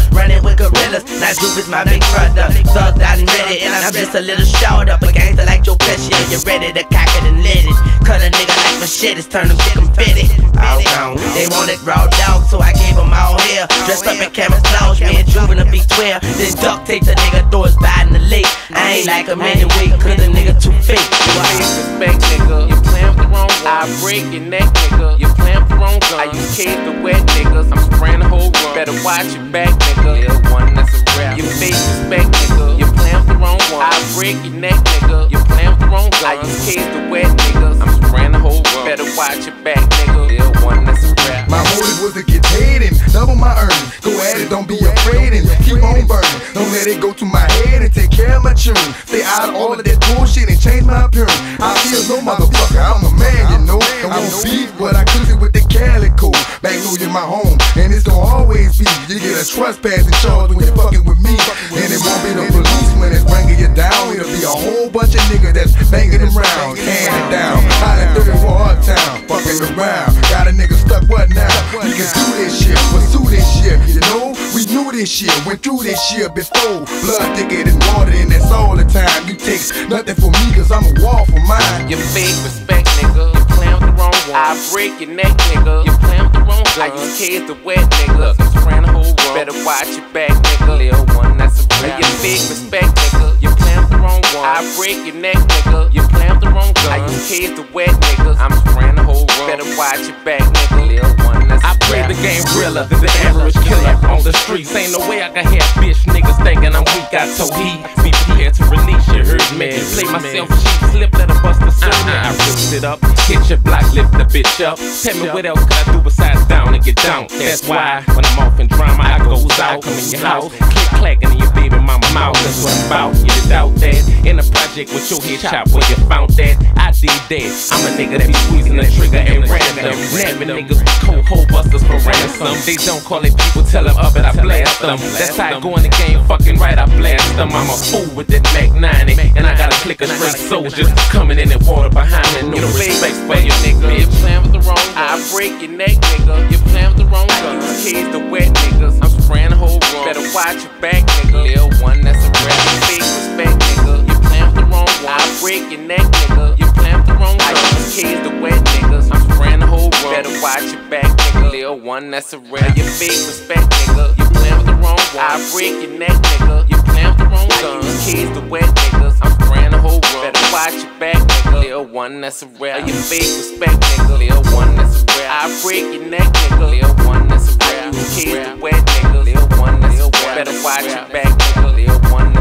Running with gorillas. Now Zoop is my big brother. Thugged out and ready, and I'm just a little shorter. But gangster like Joe Pesci, yeah, you ready to cock it and let it. Cut a nigga like machetes, turn them to confetti. All gone. They wanted raw dog, so I gave them all hair. Dressed up in camouflage, me and Juvenile be 12. Then duct tape the nigga, throw his body in the lake. I ain't like a him anyway, cause the nigga too fake. Respect, nigga. You playing with the wrong. I break your neck, nigga. You playing with the wrong gun. I use kids to wet niggas. I'm spraying the whole run. Better watch your back, nigga. Yeah, one that's a rap. You face respect, nigga. You playing with the wrong one. I break your neck, nigga. You playing with the wrong gun. I use kids to wet niggas. I'm spraying the whole run. Better watch your back, nigga. Yeah, one that's a. My motive was to get paid and double my earnings. Go at it, don't be afraid and keep on burning. Don't let it go to my head and take care of my tune. Stay out of all of that bullshit and change my appearance. I feel no motherfucker, I'm a man, you know. I won't beef, but I cook it with the calico. Magnolia my home, and it's gonna always be. You get a trespassing charge when you're fucking with me. And it won't be the policeman that's bringing you down. It'll be a whole bunch of niggas that's banging them round, tearing it down. Hot at 34 Uptown, fucking around. Got a nigga stuck, what now? We can do this shit, pursue this shit. You know, we knew this shit, went through this shit before. Blood thicker than water, and that's all the time. You takes nothing for me, cause I'm a wall for mine. You fake respect, nigga. You playing with the wrong one. I break your neck, nigga. You playing with the wrong gun. I use kids to wet niggas. I'm spraying the whole run. Better watch your back, nigga. Lil one, that's a rap. You fake respect, nigga. One. I break your neck, nigga. You playing the wrong gun. I use kids to wet nigga. I'm spraying the whole run. Better watch your back, nigga. Lil one, Trade the game realer than the average killer on the streets. Ain't no way I can have bitch niggas thinking I'm weak. I told he be prepared to release you. Heard me play myself cheap, slip, let her bust the surgeon. Uh-huh. I ripped it up, hit your block, lift the bitch up. Tell me what else could I do besides down and get down? That's why when I'm off in drama, I goes out, come in your house, click clacking in your baby mama mouth. That's what I'm about. You doubt that? In the project with your head chop where you found that. I did that. I'm a nigga that be squeezing the trigger at random. Nabbing niggas with cold hole for. They don't call it people, tell them up and I blast them. That's how I go in the game, fucking right, I blast them. I'm a fool with that Mac 90. And I got a click of straight soldiers coming in and water behind me. No respect for your nigga. You playing with the wrong I break your neck, nigga. You playing with the wrong gun. Kids the wet niggas. I'm spraying the whole room. Better watch your back, nigga. Lil one, that's a rap. Fake respect, nigga. You playing with the wrong one. I break your neck, nigga. You playing with the wrong gun. Kids the wet niggas. I'm spraying the whole. Better watch your back, nigga. Lil one, that's a rap. You fake respect, nigga. You playing with the wrong one. I break your neck, nigga. You playing with the wrong gun. Kids the wet niggas. I'm spraying the whole room. Better watch your back, nigga. Lil one, that's a rap. You fake respect, nigga. Lil one, that's a rap. I break your neck, nigga. Lil one, that's a rap. Kids the wet nigga. Lil one, that's a rap. Better watch your back, nigga. Lil one,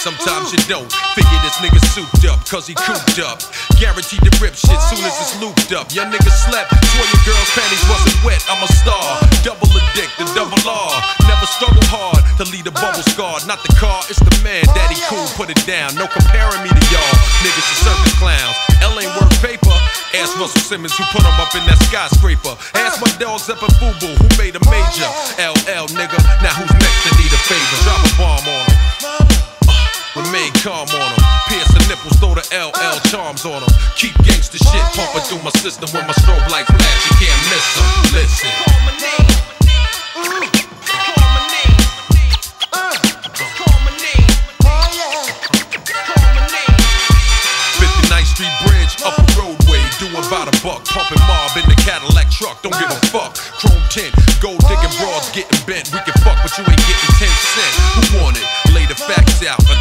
Sometimes you don't. Figure this nigga souped up, cause he cooped up. Guaranteed to rip shit soon as it's looped up. Young nigga slept, swear your girl's panties wasn't wet. I'm a star, double addicted, double R. Never struggle hard to lead a bubble scar. Not the car, it's the man. Daddy cool, put it down. No comparing me to y'all. Niggas are circus clowns. L ain't worth paper. Ask Russell Simmons who put him up in that skyscraper. Ask my dogs up in Fubu who made a major. LL nigga, now who's next to need a favor? Drop a bomb on. Remain calm on them. Pierce the nipples, throw the LL charms on them. Keep gangsta shit pumping through my system with my strobe light flash. You can't miss them. Listen.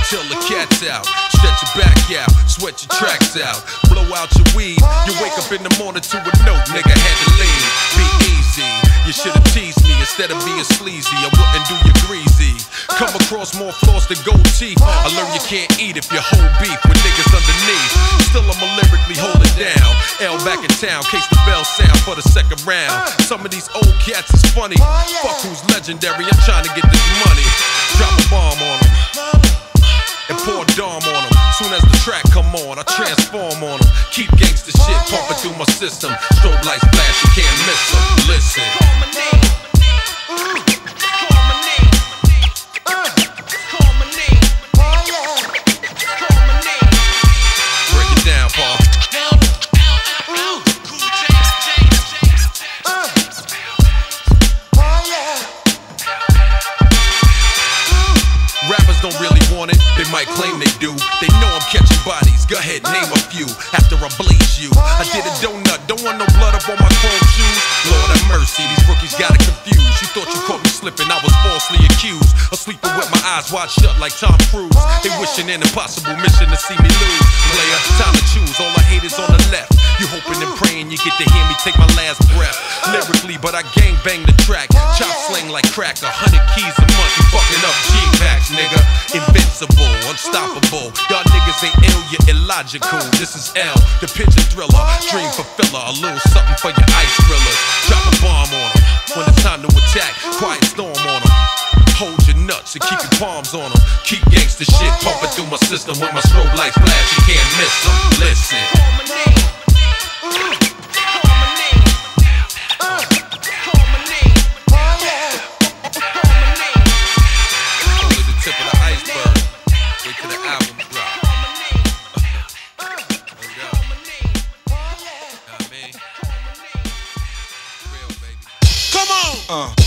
Until the cat's out. Stretch your back out, sweat your tracks out, blow out your weed. You wake up in the morning to a note, nigga had to leave. Be easy. You should've teased me instead of being sleazy. I wouldn't do you greasy. Come across more flaws than gold teeth. I learned you can't eat if you hold beef with niggas underneath. Still, I'ma lyrically hold it down. L back in town, case the bell sound for the second round. Some of these old cats is funny. Fuck who's legendary, I'm trying to get this money. Drop a bomb on them. And pour Dom on them. Soon as the track come on, I transform on them. Keep gangsta shit pumping through my system. Strobe lights flash, you can't miss them. Listen. Want it, they might claim they do. They know I'm catching bodies, go ahead, name a few. After I blaze you, oh, I did a donut, don't want no blood up on my chrome shoes. Lord have mercy. These rookies got it confused. You thought you caught me slipping, I was falsely accused of sleeping with my eyes wide shut like Tom Cruise. They wishing an impossible mission to see me lose. Player, time to choose. All I hate is on the left. You hoping and praying you get to hear me take my last breath. Lyrically, but I gang bang the track. Chop slang like crack. A hundred keys a month. You fucking up G-Packs, nigga. Invincible, unstoppable. Y'all niggas ain't ill, you're illogical. This is L, the pigeon thriller. Dream fulfiller. A little something for your ice thrillers. Drop a bomb on them. When it's time to attack, quiet storm on them. Hold your nuts and keep your palms on them. Keep gangster shit pumping through my system with my strobe lights flash. You can't miss them. Listen. Uh.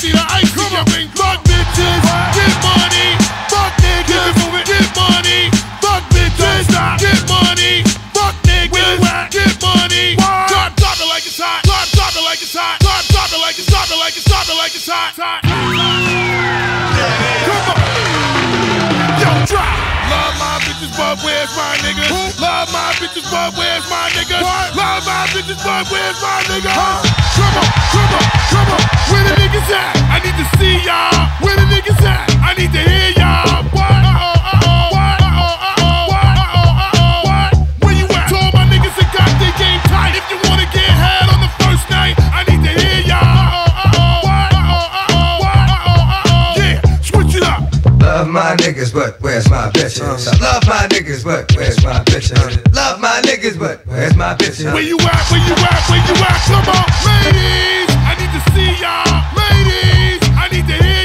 Let me see the ice in but where's my niggas? Love my bitches, but where's my niggas? Love my bitches, but where's my on, come on, come on. Where the niggas at? I need to see y'all. Where the niggas at? I need to hear y'all. Niggas, but where's my bitches? Uh. Love my niggas, but where's my bitches? Love my niggas, but where's my bitches? Where you at? Where you at? Where you at? Come on, ladies. I need to see y'all. Ladies, I need to hear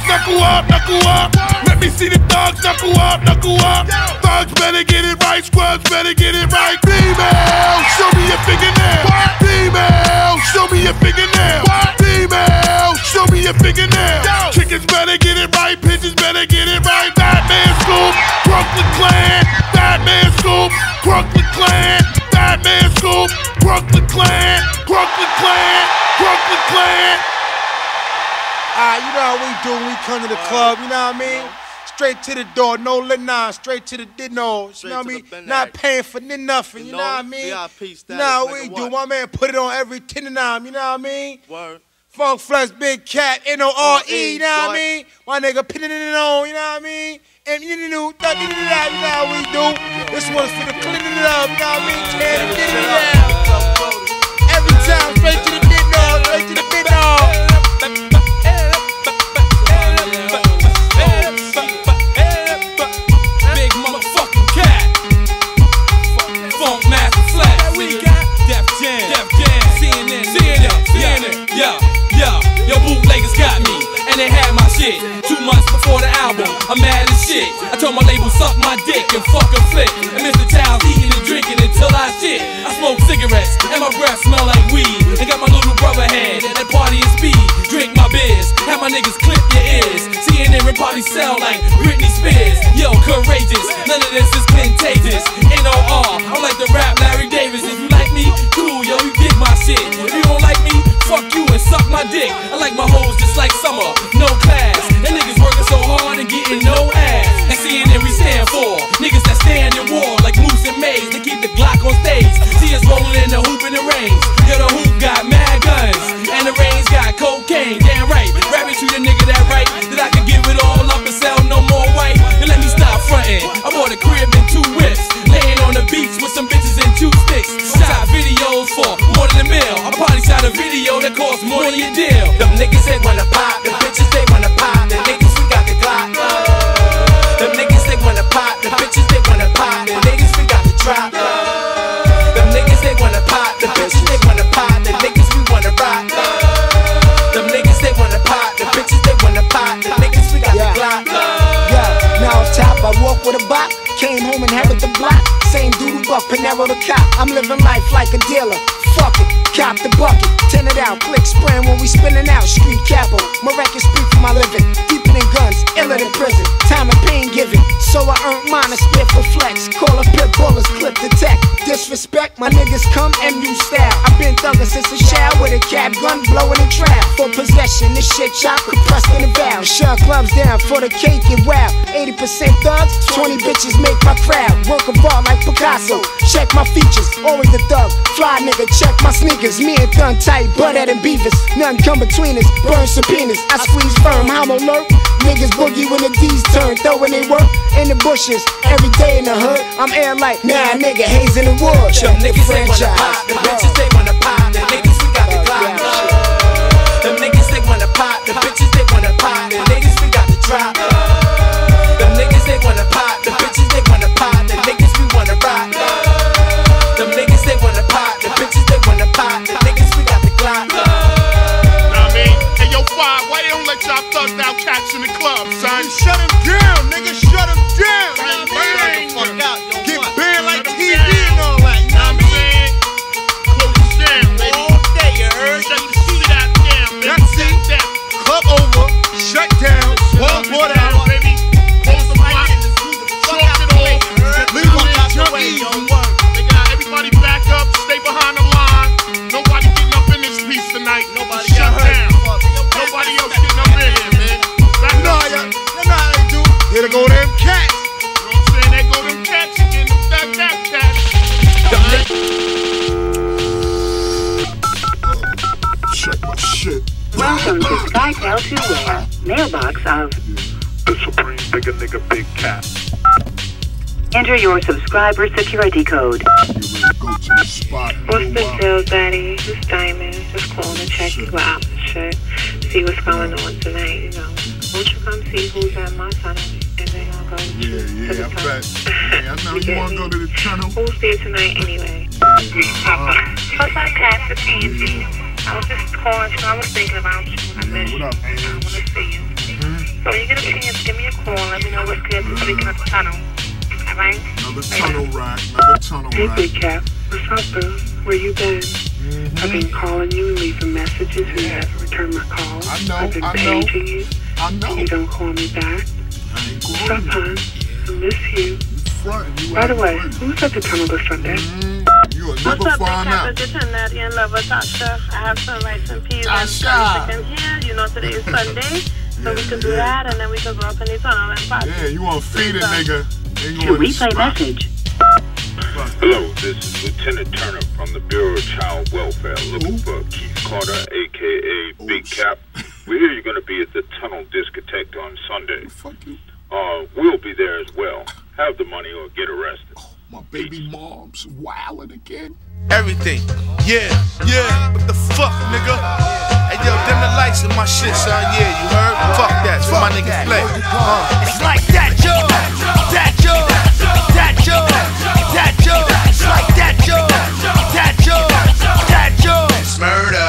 dogs knuckle up, knuckle up. Let me see the dogs knuckle up, knuckle up. Thugs better get it right, scrubs better get it right. Female, show me your fingernail. Female, show me your fingernail. Female, show me your fingernail. Chickens better get it right, pigeons better get it right. Batman Scoop, Brooklyn Clan. Batman Scoop, Brooklyn Clan. Batman Scoop, Brooklyn Clan. Brooklyn Clan. Brooklyn Clan. You know how we do when we come to the club, you know what I mean? Straight to the door, no lina, straight to the dinos, you know what I mean? Not paying for nothing, you know what I mean? VIP status, You know we do, my man put it on every tin and dime, you know what I mean? Word. Funk Flex, Big Kap, N-O-R-E, you know what I mean? My nigga pinning it on, you know what I mean? And you know, you know how we do. This one's for the cleaning it up, you know what I mean? Din. Every time, straight to the dino, straight to the dino. I told my label, suck my dick and fuck a flick. And Mr. Childs eating and drinking until I shit. I smoke cigarettes and my breath smell like weed. And got my little brother head at that party in speed. Drink my beers. Have my niggas clip your ears. CNN and probably sell like Britney Spears. Yo, courageous. None of this is contagious. N-O-R. I'm like the rap Larry Davis. If you like me, cool, yo, you dig my shit. If you don't like me, fuck you and suck my dick. I like my hoes just like summer, no class. on stage. See us rolling the hoop in the range. Yo, the hoop got mad guns, and the range got cocaine. Damn right, rabbit you the nigga that right that I could give it all up and sell no more white. And let me stop fronting. I bought a crib and two whips, laying on the beach with some bitches and two sticks. Shot videos for more than a meal. I probably shot a video that cost more than a deal. Them niggas said wanna pop. Walk with a bop. Came home and with the block. Same doodle buck, Panero the cop. I'm living life like a dealer. Fuck it, cop the bucket. Ten it out, click spraying when we spinning out. Street my records speak for my living. Deeper than guns, iller than prison. Time and pain given. So I earned mine and spit for flex. Call a pit bullets, clip the tech. Disrespect, my niggas come MU style. I've been thugging since the shower with a cap gun blowing a trap. For possession, this shit chop compressed in the valve. Shut clubs down for the cake and wow. 80% thugs, 20 bitches make my crowd. Work of art like Picasso. Check my features, always the thug. Fly nigga, check my sneakers. Me and Thun tight, butthead and Beavis. Nothing come between us. Burn subpoenas. I squeeze firm, I'm alert. Niggas boogie when the D's turn, throwing they work in the bushes. Every day in the hood, I'm air like, Nah, nigga, haze in the woods. Them niggas they wanna pop, the bitches they Enter your subscriber security code. What's the deal, Daddy? It's Diamond. Just calling to check you out and shit. See what's going on tonight, you know. Won't you come see who's at my tunnel? And then I'll go to, Yeah, to yeah, the I tunnel. bet. Yeah, I know you wanna go to the tunnel. Who's there tonight anyway? Uh-huh. What's up, Kap? It's Angie. I was just calling you. I was thinking about you. I miss you. What up? And I want to see you. So when you get a chance, give me a call. Let me know what's good so we can at the tunnel. All right? Another tunnel rack, another tunnel Hey, rack. Big Kap. What's up, boo? Where you been? Mm-hmm. I've been calling you and leaving messages and you haven't returned my calls. I know, I've been I know. paging you. I know. You don't call me back. I ain't What's up, hon? I miss you. frontin', you By the acting way, crazy. who's at the tunnel this Sunday? You'll What's never up, Big find Cat? out. This is Nadia and Lover Tasha. I have some rice and peas and Tasha. some chicken here. You know today is Sunday, so we can do that and then we can go up in the tunnel and party. Yeah, you wanna feed it, nigga. Then you To replay message. Hello, this is Lieutenant Turner from the Bureau of Child Welfare looking for Keith Carter, aka Big Kap. We hear you're going to be at the Tunnel Discotheque on Sunday. Fuck you. Uh, we'll be there as well. Have the money or get arrested. My baby mom's wildin' again. Everything. Yeah, yeah. What the fuck, nigga? Yo, dim the lights in my shit, son. Yeah, you heard? Fuck that. It's for my niggas play. Uh. It's like that, yo. That, yo. That, yo. That, yo. It's like that, yo. That, yo. That, yo. Murder.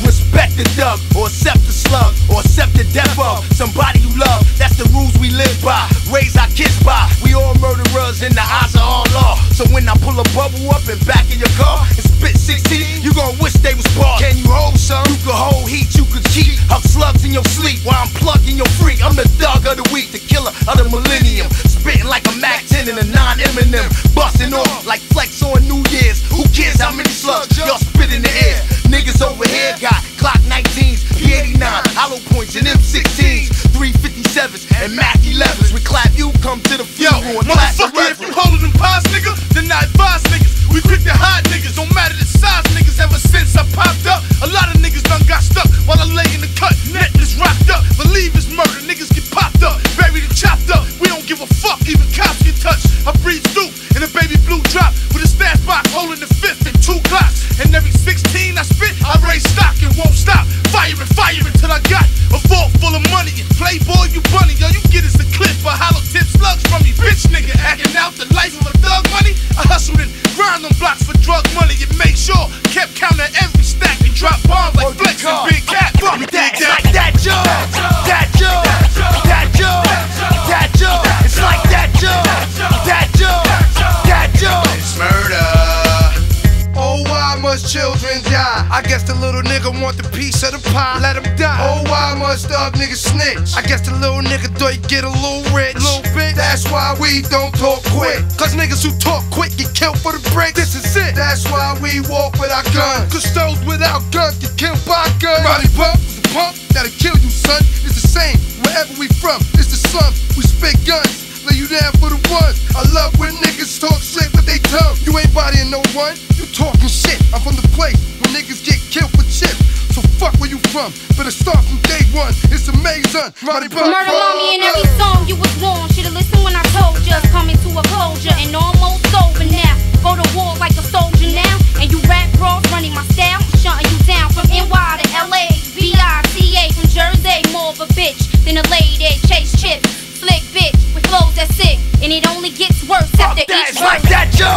Respect the dub, or accept the slug, or accept the death of somebody you love. That's the rules we live by, raise our kids by. All murderers in the eyes of all law. So when I pull a bubble up and back in your car and spit 16, you gon' wish they was bought. Can you hold some? You can hold heat, you can cheat. Huck slugs in your sleep while I'm plugging your freak. I'm the dog of the week, the killer of the millennium. Spitting like a Mac 10 and a 9 Eminem. Busting off like flex on New Year's. Who cares how many slugs y'all spit in the air? Niggas over here got Glock 19s, P89, hollow points, and M16s, 357s, and Mac 11s. We clap you, come to the Yo, motherfucker, if you holding them pies, nigga, then I advise niggas. We quick to hide niggas, don't matter the size, niggas. Ever since I popped up, a lot of niggas done got stuck while I lay in the cut. Necklace rocked up, believe it's murder. Niggas get popped up, buried and chopped up. We don't give a fuck, even cops get touched. I breathe soup in a baby blue drop with a stash box holding the fifth and two clocks. And every 16 I spit, I raise stock and won't stop. Firing, firing till I got a vault full of money. And Playboy, you bunny, yo, you get us a clip of hollow tip slugs from me, bitch nigga. Acting out the life of a thug money. I hustled and grind on blocks for drug money and make sure kept counting every stack and drop bombs like Flex and Big Kap. Fuck That, that, that, yo. That, yo. That, yo. That, yo. It's like that. Little nigga want the piece of the pie, let him die. Oh, why must thug niggas snitch? I guess the little nigga thought get a little rich. Little bit. That's why we don't talk quick. Cause niggas who talk quick get killed for the brick. This is it. That's why we walk with our guns. Cause those without guns get killed by guns. Roddy Bump, the pump that'll kill you, son. It's the same wherever we from. It's the slum. We spit guns. Lay you down for the ones. I love when niggas talk shit with they tongue. You ain't bodying no one. You talking shit. I'm from the place where niggas get killed for chips. So fuck where you from. Better start from day one. It's amazing. Roddy Bump. Murder mommy in every song you was warned. Should've listened when I told ya. Coming to a closure and almost over now. Go to war like a soldier now. And you rap bros running my style. Shutting you down from NY to LA. B-I-T-A from Jersey. More of a bitch than a lady. Chase chips. Slick bitch with flows that sick. And it only gets worse after that, each it's like that, yo.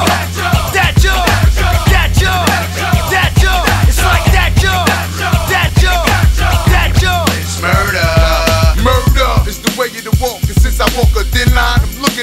That, yo. That,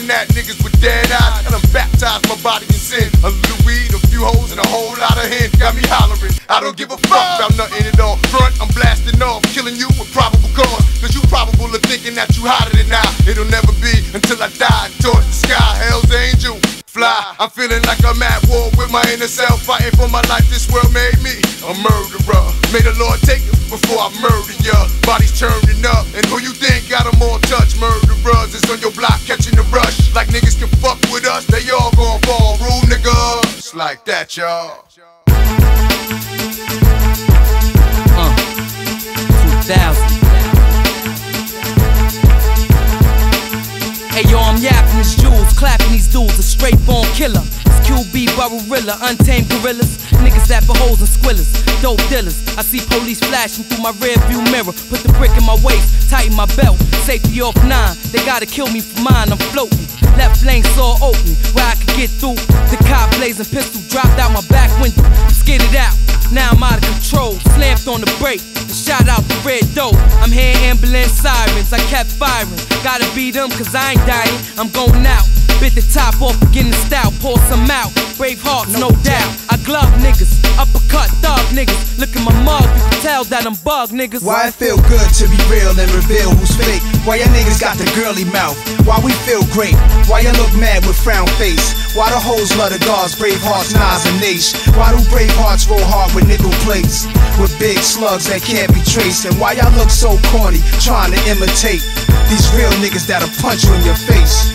looking at niggas with dead eyes. And I'm baptized my body in sin. A little weed, a few hoes, and a whole lot of hen. Got me hollering. I don't give a fuck about nothing at all. Front, I'm blasting off, killing you with probable cause. Cause you probable of thinking that you hotter than I. It'll never be until I die. Towards the sky, hell's angel. Fly, I'm feeling like I'm at war with my inner self, fighting for my life. This world made me a murderer. May the Lord take it before I murder ya. Bodies turning up, and who you think got them all touch? Murderers, it's on your block rush. Like niggas can fuck with us, they all gon' fall. Nigga, it's like that, y'all. Uh, 2000. Hey yo, I'm yapping jewels, clapping these dudes, a straight born killer. It's QB Barbarilla, untamed gorillas, niggas that for holes and squillers, dope dealers. I see police flashing through my rear view mirror, put the brick in my waist, tighten my belt, safety off nine. They gotta kill me for mine, I'm floating. Left lane saw open, where I could get through. The blazing pistol dropped out my back window, skidded out. Now I'm out of control, slammed on the brake, shot out the red dope. I'm hearing ambulance sirens, I kept firing. Gotta beat them, cause I ain't dying, I'm going out. Bit the top off, beginning stout, pour some out. Brave hearts, no doubt. I glove niggas, uppercut thug niggas. Look at my mug, you can tell that I'm bug niggas. Why it feel good to be real and reveal who's fake? Why your niggas got the girly mouth? Why we feel great? Why you look mad with frown face? Why the hoes love the guards, brave hearts, Nas and Nash? Why do brave hearts roll hard with nickel plates? With big slugs that can't be traced? And why y'all look so corny, trying to imitate these real niggas that'll punch you in your face?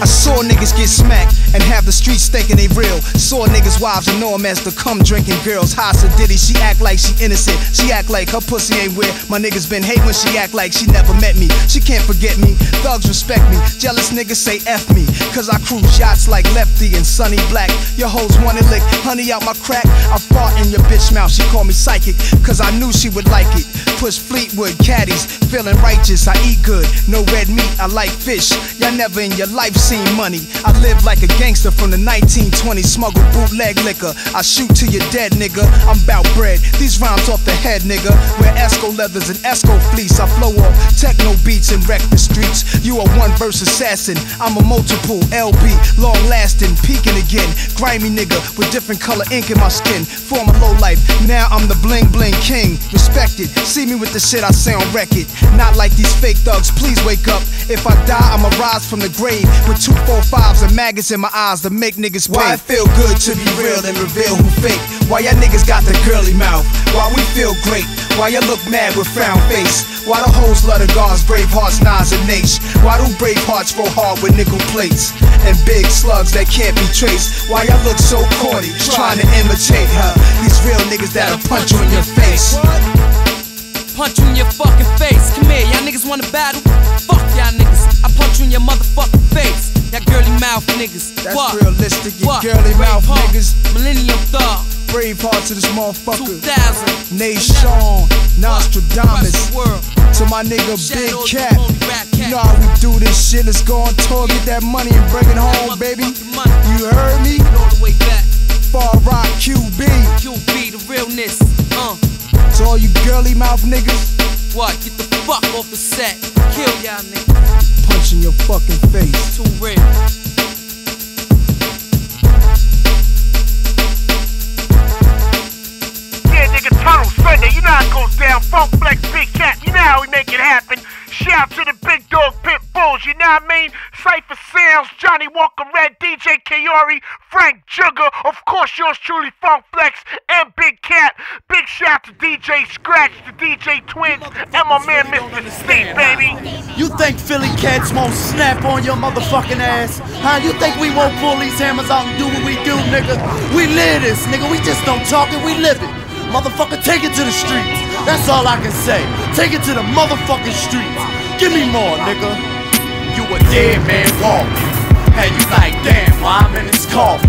I saw niggas get smacked and have the streets thinking they real. Saw niggas' wives and know 'em as the come drinking girls. Hasa Diddy, she act like she innocent. She act like her pussy ain't weird. My niggas been hate when she act like she never met me. She can't forget me. Thugs respect me. Jealous niggas say F me. Cause I cruise shots like Lefty and Sonny Black. Your hoes wanna lick honey out my crack. I fart in your bitch mouth. She called me psychic. Cause I knew she would like it. Push Fleetwood caddies. Feeling righteous. I eat good. No red meat. I like fish. Y'all never in your life seen money. I live like a gangster from the 1920s. Smuggle bootleg liquor. I shoot to your dead nigga. I'm bout bread. These rhymes off the head, nigga. Wear Esco leathers and Esco fleece. I flow off techno beats and wreck the streets. You a one verse assassin. I'm a multiple LB. Long lasting. Peaking again. Grimy nigga with different color ink in my skin. Former low life. Now I'm the bling bling king. Respected. See me with the shit I say on record. Not like these fake thugs. Please wake up. If I die, I'ma rise from the grave with two, four, fives and maggots in my eyes to make niggas pay. Why it feel good to be real and reveal who fake? Why y'all niggas got the girly mouth? Why we feel great? Why y'all look mad with frown face? Why the hoes love the guards, brave hearts, Nas and Nash? Why do brave hearts roll hard with nickel plates? And big slugs that can't be traced? Why y'all look so corny, trying to imitate her? These real niggas that'll punch you in your face. Punch you in your fucking face. Come here, y'all niggas wanna battle? Fuck y'all niggas. I punch you in your motherfucking face. Y'all girly mouth niggas. That's what? realistic, you what? girly Brave mouth heart, niggas. Millennium thug. Brave hearts of this motherfucker. 2000. Nation, Nostradamus. To my nigga Big Kap. You know how we do this shit. Let's go on tour, get that money and bring it home, baby. You heard me? All the way back. Far Rock QB. QB, the realness. Uh. To all you girly mouth niggas. What? Get the fuck off the set. Kill y'all niggas. Punch in your fucking face. Too real. Yeah, you know how it goes down. Funk Flex, Big Kap, you know how we make it happen. Shout to the big dog pit bulls, you know what I mean? Cipha Sounds, Johnny Walker Red, DJ Kiori, Frank Jugger, of course yours truly, Funk Flex, and Big Kap. Big shout to DJ Scratch, the DJ Twins, and my man Mr. Steve, baby. You think Philly cats won't snap on your motherfucking ass? Huh? You think we won't pull these hammers out and do what we do, nigga? We live this, nigga. We just don't talk it, we live it. Motherfucker, take it to the streets. That's all I can say. Take it to the motherfucking streets. Give me more, nigga. You a dead man walking. And you like, damn, why I'm in this coffin?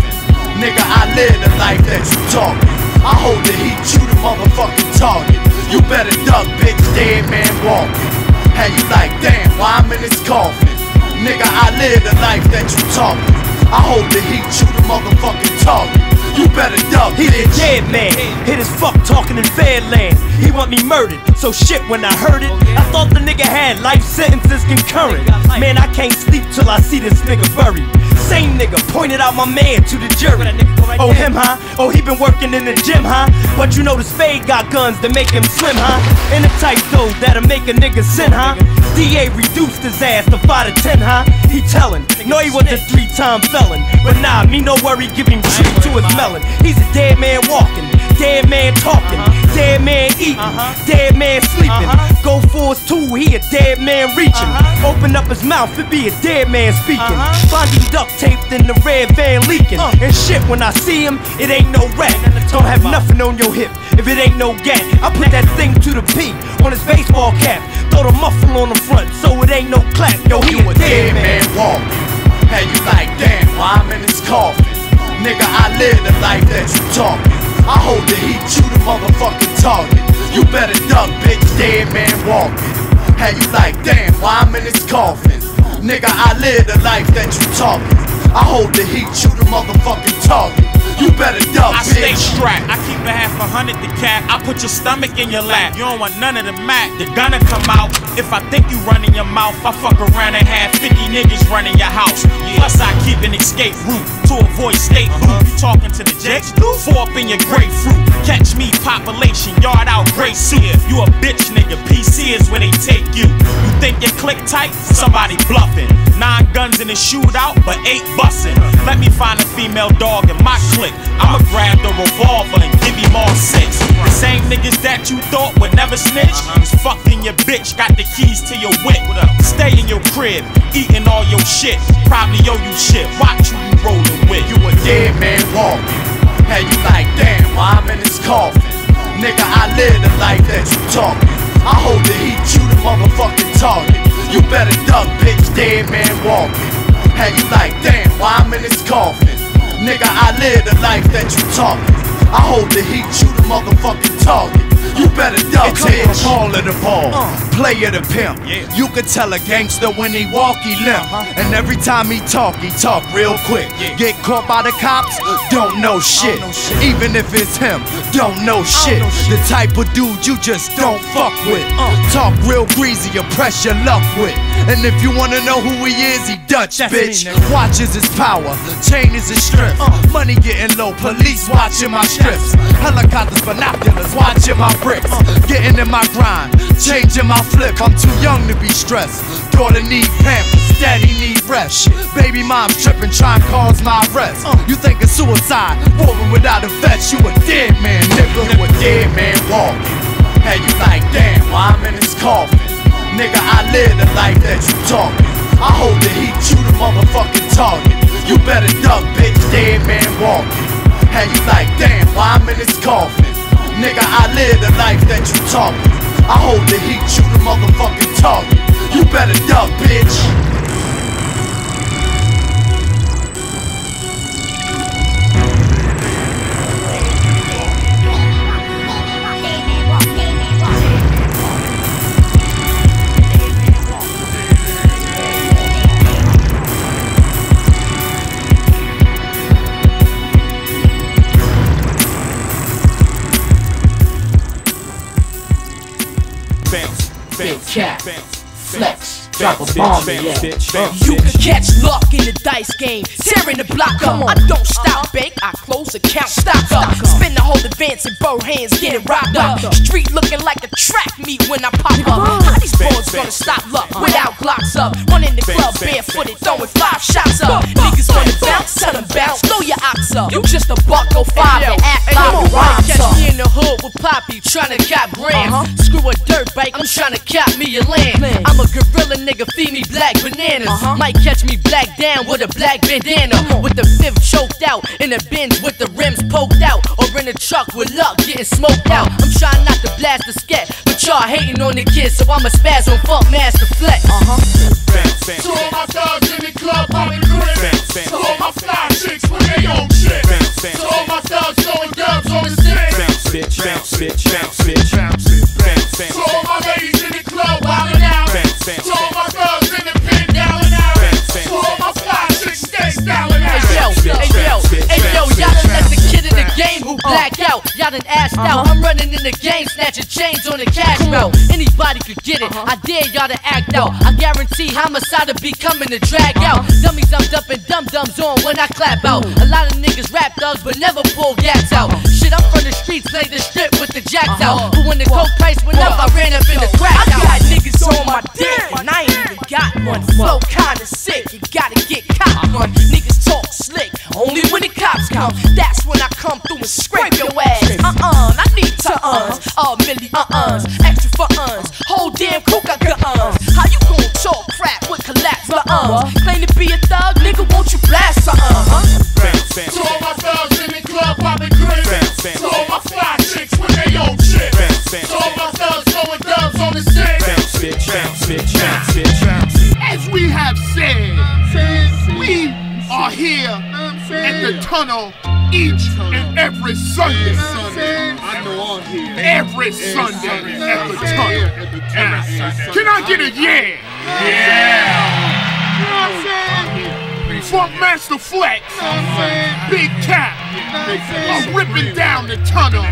Nigga, I live the life that you talking. I hold the heat, you the motherfucking target. You better duck, bitch, dead man walking. And you like, damn, why I'm in this coffin? Nigga, I live the life that you talking. I hold the heat, you the motherfucking target. You better duck, He the dead man, hit as fuck talking in Fairland. He want me murdered, so shit when I heard it, I thought the nigga had life sentences concurrent. Man, I can't sleep till I see this nigga buried. Same nigga pointed out my man to the jury. Oh, him, huh? Oh, he been working in the gym, huh? But you know the spade got guns that make him slim, huh? And the type though that'll make a nigga sin, huh? DA reduced his ass to 5 to 10, huh? He tellin', no, he was a three time felon. But nah, me no worry, give him truth to his melon. He's a dead man walking, dead man talking, dead man eating, uh-huh. dead man sleeping. Uh-huh. Go for his two, he a dead man reaching. Uh-huh. Open up his mouth, it be a dead man speaking. Find him duct taped in the red van leaking. And shit, when I see him, it ain't no rat. Don't have nothing on your hip if it ain't no gat. I put that thing to the P on his baseball cap. Throw the muffle on the front so it ain't no clap. Yo, he You a dead man walking. Now you like, damn, why I'm in this coffin? Nigga, I live the life that you talking. I hold the heat, you the motherfucking target. You better duck, bitch, dead man walking. How you like, damn, why I'm in this coffin? Nigga, I live the life that you talking. I hold the heat, you the motherfucking target. You better duck, I stay strapped. I keep a half a hundred to cap. I put your stomach in your lap. You don't want none of the mat. The gunna come out. If I think you running your mouth, I fuck around and have 50 niggas running your house. Plus I keep an escape route to avoid state uh-huh. boot. You talking to the Jakes? Four up in your grapefruit. Catch me, population, yard out, gray suit. You a bitch nigga. PC is where they take you. You think you click tight? Somebody bluffing. Nine guns in a shootout, but eight bussin'. Uh-huh. Let me find a female dog in my clique. I'ma grab the revolver and give him all six. The same niggas that you thought would never snitch is fucking your bitch. Got the keys to your whip. Stay in your crib, eating all your shit. Probably owe you shit. Watch who you rollin' with. You a dead man walking. And you like, damn, why I'm in this coffin? Nigga, I live the life that you talking. I hold the heat, you the motherfucking target. You better duck, bitch, dead man walking. And you like, damn, why I'm in this coffin? Nigga, I live the life that you talking. I hold the heat, you the motherfucking target. You better duck, It take a ball of the ball, player to pimp. You could tell a gangster when he walk, he limp. Uh-huh. And every time he talk, he talk real quick. Get caught by the cops, don't know shit. Even if it's him, don't know shit. The type of dude you just don't fuck with. Uh. Talk real greasy, you press your luck with. And if you wanna know who he is, he Dutch, bitch. Watches his power, chain is his strength. Uh. Money getting low, police watching my strips. Helicopters, binoculars, watching my bricks. Getting in my grind, changing my flip. I'm too young to be stressed. Daughter need pampers, daddy need rest. Baby mom's tripping, trying to cause my arrest. Uh. You think it's suicide, rolling without a vest. You a dead man, nigga. You a dead man walking. Hey, you like, damn, why I'm in this coffin? Nigga, I live the life that you talking. I hold the heat, you the motherfucking target. You better duck, bitch, dead man walking. Hey, you like, damn, why I'm in this coffin? Nigga, I live the life that you talking. I hold the heat, you the motherfucking target. You better duck, bitch. Bounce, Drop a bomb, yeah. You can catch luck in the dice game, tearing the block up. I don't stop, bank, I close account, stock up. Uh, Spin the whole advance in both hands, getting rocked up. Street looking like a track meet when I pop up. How these boys gonna stop luck without glocks up? One in the club, barefooted, throwing five shots up. Niggas wanna bounce, tell them bounce, throw your ox up. You just a buck, go five and act like a rhyme Catch me in the hood with Poppy, tryna cop grams. Screw a dirt bike, I'm tryna cop me a land. I'm a gorilla nigga, feed me black bananas. Might catch me black down with a black bandana. With the fifth choked out, in the bins with the rims poked out. Or in the truck with luck getting smoked out. I'm trying not to blast the scat, but y'all hating on the kids, so I'ma spaz on Funk Master Flex. Uh huh. To all my thugs in the club, popping grits. To all my fly chicks with their own shit. To all my thugs throwing dubs on the stick. Bitch, bounce, bitch, bounce, bitch, bounce, bounce, To all my ladies in the club, wildin' out. To all done assed out. Uh-huh. I'm running in the game, snatching chains on the cash route. Anybody could get it. Uh-huh. I dare y'all to act out. I guarantee homicide will be coming to drag uh-huh. out. Dummies, I'm dumping dum dums on when I clap out. A lot of niggas rap thugs, but never pull gats out. Shit, I'm from the streets, play the strip with the jacks out. But when the coke price went up, I ran up in the crack I out. got niggas on my dick, and I ain't even got one. Flow kinda sick, you gotta get caught one. Niggas talk slick, only when the cops come. That's when I come through and scrape your ass. Uh, milli uh-uns, extra for uns. Whole damn crew got guns. How you gon' talk crap with collapse the uns? Every Sunday at the tunnel. Can I get a yeah? Yeah. You know what I'm saying? Funk Master Flex, Big Kap, are ripping down the tunnel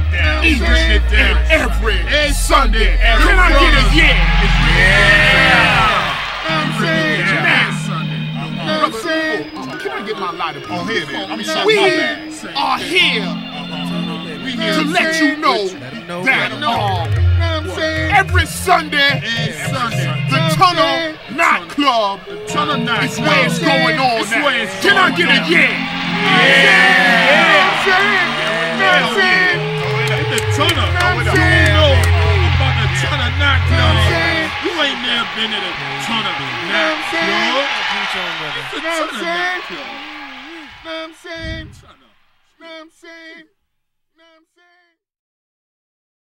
each and every Sunday. Can I get a yeah? Yeah. Can I get my lighter? Oh, here it is. I'm sorry. We are here to let you know that uh, every Sunday, the Tunnel Nightclub is where it's going on now. Can I get a yeah? Yeah! The tunnel. You know about the tunnel nightclub. You ain't never been to the tunnel nightclub. The tunnel nightclub. Know what I'm saying? Know what I'm saying? Know what I'm saying?